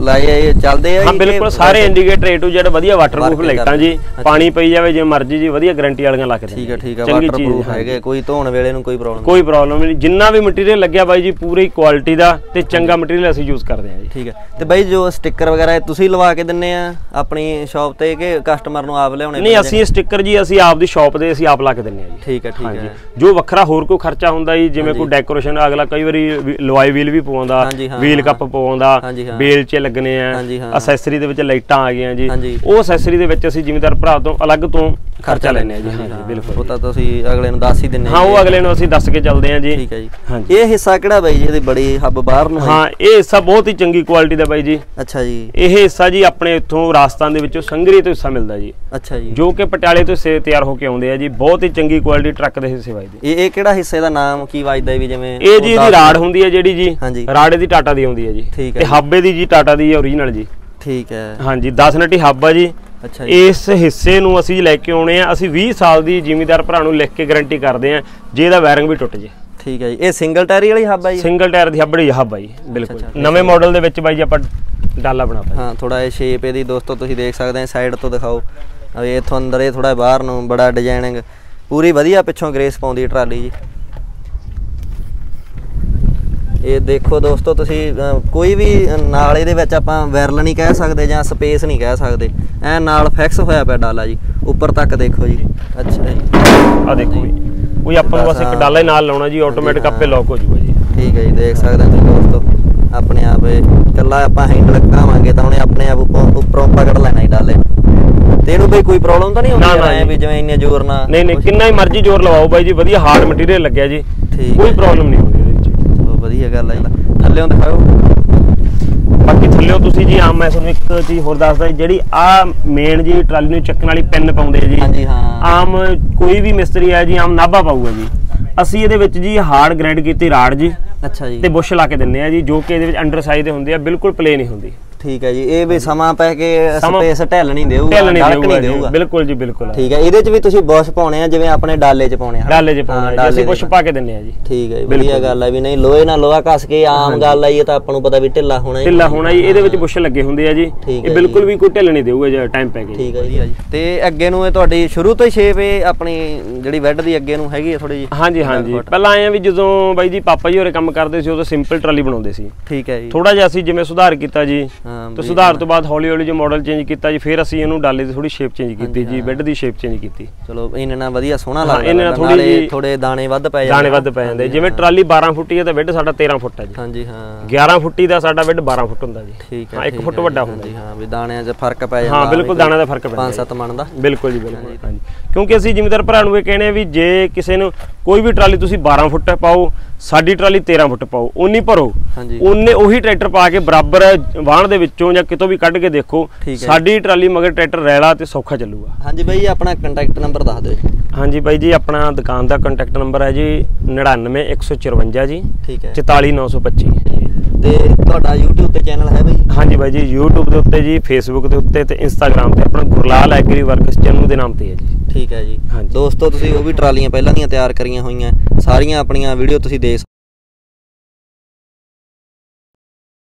ਲਾਏ ਆ ਇਹ ਚੱਲਦੇ ਆ ਹਾਂ ਬਿਲਕੁਲ ਸਾਰੇ ਇੰਡੀਕੇਟਰ A to Z ਵਧੀਆ ਵਾਟਰਪ੍ਰੂਫ ਲਾਈਟਾਂ। ਜੀ। ਪਾਣੀ ਪਈ ਜਾਵੇ ਜੇ ਮਰਜ਼ੀ ਜੀ ਵਧੀਆ ਗਾਰੰਟੀ ਵਾਲੀਆਂ ਲਾ ਕੇ ਠੀਕ ਹੈ ਠੀਕ ਹੈ ਵਾਟਰਪ੍ਰੂਫ। ਹੈਗੇ ਕੋਈ ਧੋਣ ਵੇਲੇ ਨੂੰ ਕੋਈ ਪ੍ਰੋਬਲਮ ਕੋਈ ਪ੍ਰੋਬਲਮ ਨਹੀਂ। ਜਿੰਨਾ ਵੀ ਮਟੀਰੀਅਲ ਲੱਗਿਆ ਬਾਈ ਜੀ ਪੂਰੀ ਕੁਆਲਿਟੀ ਦਾ ਤੇ ਚੰਗਾ ਮਟੀਰੀਅਲ ਅਸੀਂ ਯੂਜ਼ ਕਰਦੇ ਹਾਂ ਜੀ। ਠੀਕ ਹੈ ਤੇ ਬਾਈ ਜੋ ਸਟicker ਵਗੈਰਾ ਤੁਸੀਂ ਲਵਾ ਕੇ ਦਿੰਨੇ ਆ ਆਪਣੀ ਸ਼ਾਪ ਤੇ ਕਿ ਕਸਟਮਰ ਨੂੰ ਆਪ ਲਿਆਉਣੇ ਨਹੀਂ ਅਸੀਂ ਸਟicker ਜੀ ਅਸੀਂ ਆਪ ਦੀ ਸ਼ਾਪ ਦੇ ਅਸੀਂ ਆਪ ਲਾ ਕੇ ਦਿੰਨੇ ਆ ਜੀ। ਠੀਕ ਹੈ ਠੀਕ ਹੈ ਜੋ ਵੱਖਰਾ ਹੋਰ ਕੋਈ ਖਰਚਾ ਹੁੰਦਾ ਜੀ ਜਿਵੇਂ ਕੋਈ ਡੈਕੋਰੇਸ਼ਨ ਅਗਲਾ ਕਈ ਵਾਰੀ ਲੋਆਈ ਵੀਲ ਵੀ ਪਵਾਉਂਦਾ। ਵੀਲ। ਕੱਪ ਪਵਾਉਂਦਾ। ਬੇਲ 'ਚ ਲੱਗਣੇ ਆ। ਅਸੈਸਰੀ ਦੇ ਵਿੱਚ ਲਾਈਟਾਂ ਆ ਗਈਆਂ ਜੀ। ਉਹ ਅਸੈਸਰੀ ਦੇ ਵਿੱਚ ਅਸੀਂ ਜ਼ਿਮੀਦਾਰ ਭਰਾ ਤੋਂ ਅਲੱਗ ਤੋਂ ਖਰਚਾ ਲੈਂਦੇ ਆ ਜੀ। ਹਾਂਜੀ ਉਹ ਬਿਲਕੁਲ ਤਾਂ ਤੁਸੀਂ ਅਗਲੇ ਨੂੰ ਦੱਸ ਹੀ ਦਿੰਨੇ ਹਾਂ ਉਹ ਅਗਲੇ ਨੂੰ ਅਸੀਂ ਦੱਸ ਕੇ ਚੱਲਦੇ ਆ ਜੀ। ਠੀਕ ਹੈ ਜੀ। ਇਹ ਹਿੱਸਾ ਕਿਹੜਾ ਬਾਈ ਜੀ? ਇਹਦੀ ਬੜੀ ਹੱਬ ਬਾਹਰ ਨੂੰ ਹਾਂ। ਇਹ ਹਿੱਸਾ ਬਹੁਤ ਹੀ ਚੰਗੀ ਕੁਆਲਿਟੀ ਦਾ ਬਾਈ ਜੀ। ਅੱਛਾ ਜੀ। ਇਹ ਹਿੱਸਾ ਜੀ ਆਪਣੇ ਇੱਥੋਂ ਰਾਜਸਥਾਨ ਦੇ ਵਿੱਚੋਂ ਸੰਗਰੀ ਤੋਂ ਹਿੱਸਾ ਮਿਲਦਾ ਜੀ। ਅੱਛਾ ਜੀ। ਜੋ ਕਿ ਪਟਿਆਲੇ ਤੋਂ ਸੇ ਤਿਆਰ ਹੋ ਕੇ ਆਉਂਦੇ ਆ ਜੀ ਬਹੁਤ ਹੀ ਚੰਗੀ ਕੁਆਲਿਟੀ ਟਰੱਕ ਦੇ ਹਿੱਸੇ ਵੱਜਦੇ। ਇਹ ਇਹ ਕਿਹੜਾ ਹਿੱਸੇ ਦਾ ਨਾਮ ਕੀ ਵੱਜਦਾ ਵੀ ਜਿਵੇਂ ਇਹ ਜੀ ਇਹਦੀ ਰਾੜ ਹੁੰਦੀ ਹੈ ਜਿਹੜੀ ਜੀ। ਰਾੜੇ ਦੀ ਟਾਟਾ ਦੀ ਆਉਂਦੀ ਹੈ ਜੀ। ਤੇ। ਹਾਬੇ ਦੀ ਜੀ ਟਾਟਾ ਦੀ ਓਰੀਜਨਲ ਜੀ। ਠੀਕ ਹੈ। ਹਾਂਜੀ 10 ਨਟੀ ਹੱਬ ਆ ਜੀ। ਅੱਛਾ ਜੀ। ਇਸ ਹਿੱਸੇ ਨੂੰ ਅਸੀਂ ਲੈ ਕੇ ਆਉਣੇ ਆ ਅਸੀਂ 20 ਸਾਲ ਦੀ ਜ਼ਿਮੀਦਾਰ ਭਰਾ ਨੂੰ ਲਿਖ ਕੇ ਗਾਰੰਟੀ ਕਰਦੇ ਆ ਜੇ ਇਹਦਾ ਵਾਇਰਿੰਗ ਵੀ ਟੁੱਟ ਜੇ। ਠੀਕ ਹੈ ਜੀ। ਇਹ ਸਿੰਗਲ ਟਾਇਰੀ ਵਾਲੀ ਹੱਬ ਆ ਜੀ? ਸਿੰਗਲ ਟਾਇਰ ਦੀ ਹੱਬੜੀ ਹੱਬ ਆ ਜੀ ਬਿਲਕੁਲ। ਨਵੇਂ ਮਾਡਲ ਦੇ ਵਿੱਚ ਬਾਈ ਜੀ ਆਪਾਂ ਡਾਲਾ ਬਣਾਤਾ ਹਾਂ ਥੋੜਾ ਇਹ ਸ਼ੇਪ ਇਹਦੀ ਦੋਸਤੋ ਤੁਸੀਂ ਦੇਖ ਸਕਦੇ ਆ ਸਾਈਡ ਤੋਂ ਦਿਖਾਓ। ਇਹ ਇੱਥੋਂ ਅੰਦਰ ਇਹ ਥੋੜਾ ਬਾਹਰ ਨੂੰ ਬੜਾ ਡਿਜ਼ਾਈਨਿੰਗ ਪੂਰੀ ਵਧੀਆ ਪਿੱਛੋਂ ਗ੍ਰੇਸ ਪਾਉਂਦੀ ਟਰਾਲੀ ਜੀ। ਇਹ ਦੇਖੋ ਦੋਸਤੋ ਤੁਸੀਂ ਕੋਈ ਵੀ ਨਾਲ ਇਹਦੇ ਵਿੱਚ ਆਪਾਂ ਵੈਰਲ ਨਹੀਂ ਕਹਿ ਸਕਦੇ ਜਾਂ ਸਪੇਸ ਨਹੀਂ ਕਹਿ ਸਕਦੇ। ਐ ਨਾਲ ਫਿਕਸ ਹੋਇਆ ਪਿਆ ਡਾਲਾ ਜੀ ਉੱਪਰ ਤੱਕ ਦੇਖੋ ਜੀ। ਅੱਛਾ ਜੀ। ਆ ਦੇਖੋ ਜੀ ਕੋਈ ਆਪਾਂ ਨੂੰ ਬਸ ਇੱਕ ਡਾਲਾ ਹੀ ਨਾਲ ਲਾਉਣਾ ਜੀ ਆਟੋਮੈਟਿਕ ਆਪੇ ਲੌਕ ਹੋ ਜਾਊਗਾ ਜੀ। ਠੀਕ ਹੈ ਜੀ ਦੇਖ ਸਕਦੇ ਹੋ ਤੁਸੀਂ ਦੋਸਤੋ ਆਪਣੇ ਆਪ ਇਹ ਇਕੱਲਾ ਆਪਾਂ ਹੈਂਡਲ ਘਾਵਾਂਗੇ ਤਾਂ ਉਹਨੇ ਆਪਣੇ ਆਪ ਉੱਪਰੋਂ ਪਕੜ ਲੈਣਾ ਹੀ ਡਾਲੇ। ਤੇ ਇਹਨੂੰ ਬਈ ਕੋਈ ਪ੍ਰੋਬਲਮ ਤਾਂ ਨਹੀਂ ਹੁੰਦੀ ਐ। ਵੀ ਜਿਵੇਂ ਇੰਨੇ ਜ਼ੋਰ ਨਾਲ ਨਹੀਂ ਨਹੀਂ ਕਿੰਨਾ ਹੀ ਮਰਜ਼ੀ ਜ਼ੋਰ ਲਵਾਓ ਬਾਈ ਜੀ ਵਧੀਆ ਹਾਰਡ ਮਟੀਰੀਅਲ ਲੱਗਿਆ ਜੀ। ਠੀਕ ਕੋਈ। ਪ੍ਰੋਬਲਮ ਨਹੀਂ ਹੁੰਦੀ ਇਹਦੇ ਵਿੱਚ। ਵਧੀਆ ਗੱਲ ਹੈ ਜੀ। ਥੱਲੇੋਂ ਦਿਖਾਓ। ਬਾਕੀ ਥੱਲਿਓ ਤੁਸੀਂ ਜੀ ਆਮ ਮੈਂ ਤੁਹਾਨੂੰ ਇੱਕ ਚੀਜ਼ ਹੋਰ ਦੱਸਦਾ ਜਿਹੜੀ ਆ ਮੇਨ ਜੀ ਟਰਾਲੀ ਨੂੰ ਚੱਕਣ ਵਾਲੀ ਪਿੰਨ ਪਾਉਂਦੇ ਆ ਜੀ। ਹਾਂਜੀ ਹਾਂ। ਆਮ ਕੋਈ ਵੀ ਮਿਸਤਰੀ ਹੈ ਜੀ ਆਮ ਨਾਭਾ ਪਾਊਗਾ ਜੀ। ਅਸੀਂ ਇਹਦੇ ਵਿੱਚ ਜੀ ਹਾਰਡ ਗ੍ਰਾਈਂਡ ਕੀਤੀ ਰਾੜ ਜੀ। ਅੱਛਾ ਜੀ। ਤੇ ਬੁਸ਼ ਲਾ ਕੇ ਦਿੰਨੇ ਆ ਜੀ ਜੋ ਕਿ ਇਹਦੇ ਵਿੱਚ ਅੰਡਰ ਸਾਈਜ਼ ਦੇ ਹੁੰਦੇ ਆ ਬਿਲਕੁਲ ਪਲੇ ਨਹੀਂ ਹੁੰਦੀ। ਠੀਕ ਹੈ ਜੀ ਇਹ ਵੀ ਸਮਾਂ ਪੈ ਕੇ ਸਪੇਸ ਢਿੱਲ ਨਹੀਂ ਦੇਊਗਾ ਢਿੱਲ ਨਹੀਂ ਦੇਊਗਾ ਬਿਲਕੁਲ ਜੀ ਬਿਲਕੁਲ। ਠੀਕ ਹੈ ਇਹਦੇ ਚ ਵੀ ਤੁਸੀਂ ਬੁਸ਼ ਪਾਉਣੇ ਆ ਜਿਵੇਂ ਆਪਣੇ ਡਾਲੇ ਚ ਪਾਉਣੇ ਆ ਡਾਲੇ 'ਚ ਪਾਉਣਾ ਡਾਲੇ ਅਸੀਂ ਬੁਸ਼ ਪਾ ਕੇ ਦਿੰਨੇ ਆ ਜੀ। ਠੀਕ ਹੈ ਜੀ, ਵਧੀਆ ਗੱਲ ਹੈ ਵੀ ਨਹੀਂ ਲੋਹੇ ਨਾਲ ਲੋਹਾ ਕੱਸ ਕੇ ਆਮ ਗੱਲ ਹੈ ਇਹ ਤਾਂ ਆਪਾਂ ਨੂੰ ਪਤਾ ਵੀ ਢਿੱਲਾ ਹੋਣਾ ਹੀ ਢਿੱਲਾ ਹੋਣਾ ਜੀ ਇਹਦੇ ਵਿੱਚ ਬੁਸ਼ ਲੱਗੇ ਹੁੰਦੇ ਆ ਜੀ। ਇਹ ਬਿਲਕੁਲ ਵੀ ਕੋਈ ਢਿੱਲ ਨਹੀਂ ਦੇਊਗਾ ਜੇ ਟਾਈਮ ਪੈ ਗਿਆ ਠੀਕ ਹੈ ਜੀ। ਤੇ ਅੱਗੇ ਨੂੰ ਇਹ ਤੁਹਾਡੀ ਸ਼ੁਰੂ ਤੋਂ ਹੀ ਸ਼ੇਪ ਇਹ ਆਪਣੀ ਜਿਹੜੀ ਬੈੱਡ ਦੀ ਅੱਗੇ ਨੂੰ ਹੈਗੀ ਹੈ ਥੋੜੀ ਜੀ ਹਾਂਜੀ ਹਾਂਜੀ। ਪਹਿਲਾਂ ਆਏ ਆ ਵੀ ਜਦੋਂ ਬਾਈ ਜੀ ਪਾਪਾ ਜੀ ਹੋਰੇ ਕੰਮ ਕਰਦੇ ਸੀ ਉਦੋਂ ਸਿੰਪਲ ਟਰਾਲੀ ਬਣਾਉਂਦੇ ਸੀ। ਠੀਕ ਹੈ ਜੀ। ਥੋੜਾ ਜਿਹਾ ਅਸੀਂ ਜਿਵੇਂ ਸੁਧਾਰ ਕੀਤਾ ਜੀ ਤੇ ਸੁਧਾਰ ਤੋਂ ਬਾਅਦ ਹੌਲੀ ਹੌਲੀ ਜੋ ਮਾਡਲ ਚੇਂਜ ਕੀਤਾ ਜੀ ਫਿਰ ਅਸੀਂ ਇਹਨੂੰ ਡਾਲੇ ਦੀ ਥੋੜੀ ਸ਼ੇਪ ਚੇਂਜ ਕੀਤੀ ਜੀ ਬੈੱਡ ਦੀ ਸ਼ੇਪ ਚੇਂਜ ਕੀਤੀ। ਚਲੋ ਇਹਨਾਂ ਨਾਲ ਵਧੀਆ ਸੋਹਣਾ ਲੱਗਦਾ ਇਹਨੇ ਨਾਲ ਜਿਹੀ ਥੋੜੇ ਦਾਣੇ ਵੱਧ ਪੈ ਦਾਣੇ ਵੱਧ ਪੈ ਜਾਂਦੇ ਜਿਵੇਂ ਟਰਾਲੀ 12 ਫੁੱਟੀ ਹੈ ਤਾਂ ਬੈੱਡ ਸਾਡਾ 13 ਫੁੱਟ ਹੈ ਜੀ। ਹਾਂਜੀ ਹਾਂ। 11 ਫੁੱਟੀ ਦਾ ਸਾਡਾ ਬੈੱਡ 12 ਫੁੱਟ ਹੁੰਦਾ ਜੀ। ਠੀਕ ਹੈ ਹਾਂ 1 ਠੀਕ ਫੁੱਟ ਵੱਡਾ ਹੁੰਦਾ ਜੀ। ਹਾਂ ਵੀ ਦਾਣਿਆਂ 'ਚ ਫ਼ਰਕ ਪੈ ਜਾਂਦਾ ਹਾਂ ਬਿਲਕੁਲ ਦਾਣਾ ਦਾ ਫ਼ਰਕ ਪੈਂਦਾ 5-7 ਮਣ ਦਾ। ਬਿਲਕੁਲ ਜੀ ਬਿਲਕੁਲ ਹਾਂਜੀ। ਕਿਉਂਕਿ ਅਸੀਂ ਜ਼ਿਮੀਦਾਰ ਭਰਾ ਨੂੰ ਇਹ ਕਹਿੰਦੇ ਆ ਵੀ ਜੇ ਕਿਸੇ ਨੂੰ ਕੋਈ ਵੀ ਟਰਾਲੀ ਤੁਸੀਂ 12 ਫੁੱਟ ਪਾਓ ਸਾਡੀ ਟਰਾਲੀ 13 ਫੁੱਟ ਪਾਓ ਉਨੀ ਭਰੋ। ਹਾਂਜੀ। ਉਹਨੇ ਉਹੀ ਟਰੈਕਟਰ ਪਾ ਕੇ ਬਰਾਬਰ ਵਾਹਣ ਦੇ ਵਿੱਚੋਂ ਜਾਂ ਕਿਤੋਂ ਵੀ ਕੱਢ ਕੇ ਦੇਖੋ। ਸਾਡੀ ਟਰਾਲੀ ਮਗਰ ਟਰੈਕਟਰ ਰੈਲਾ ਤੇ ਸੌਖਾ ਚੱਲੂਗਾ। ਹਾਂਜੀ ਬਾਈ ਆਪਣਾ ਕੰਟੈਕਟ ਨੰਬਰ ਦੱਸ ਦਿਓ। ਹਾਂਜੀ ਬਾਈ ਜੀ ਆਪਣਾ ਦੁਕਾਨ ਦਾ ਕੰਟੈਕਟ ਨੰਬਰ ਹੈ ਜੀ 99154 ਜੀ ਠੀਕ ਹੈ। 44925 ਤੇ ਤੁਹਾਡਾ YouTube ਤੇ ਚੈਨਲ ਹੈ ਬਾਈ? ਹਾਂਜੀ ਬਾਈ ਜੀ YouTube ਦੇ ਉੱਤੇ ਜੀ Facebook ਦੇ ਉੱਤੇ ਤੇ Instagram ਤੇ ਆਪਣਾ ਗੁਰਲਾਲ ਐਗਰੀ ਵਰਕਸ ਚੈਨਲ ਦੇ ਨਾਮ ਤੇ ਹੈ ਜੀ। ਠੀਕ ਹੈ ਜੀ ਹਾਂਜੀ। ਦੋਸਤੋ ਤੁਸੀਂ ਉਹ ਵੀ ਟਰਾਲੀਆਂ ਪਹਿਲਾਂ ਦੀਆਂ ਤਿਆਰ ਕਰੀਆਂ ਹੋਈਆਂ ਸਾਰੀਆਂ ਆਪਣੀਆਂ ਵੀਡੀਓ ਤੁਸੀਂ ਦੇਖ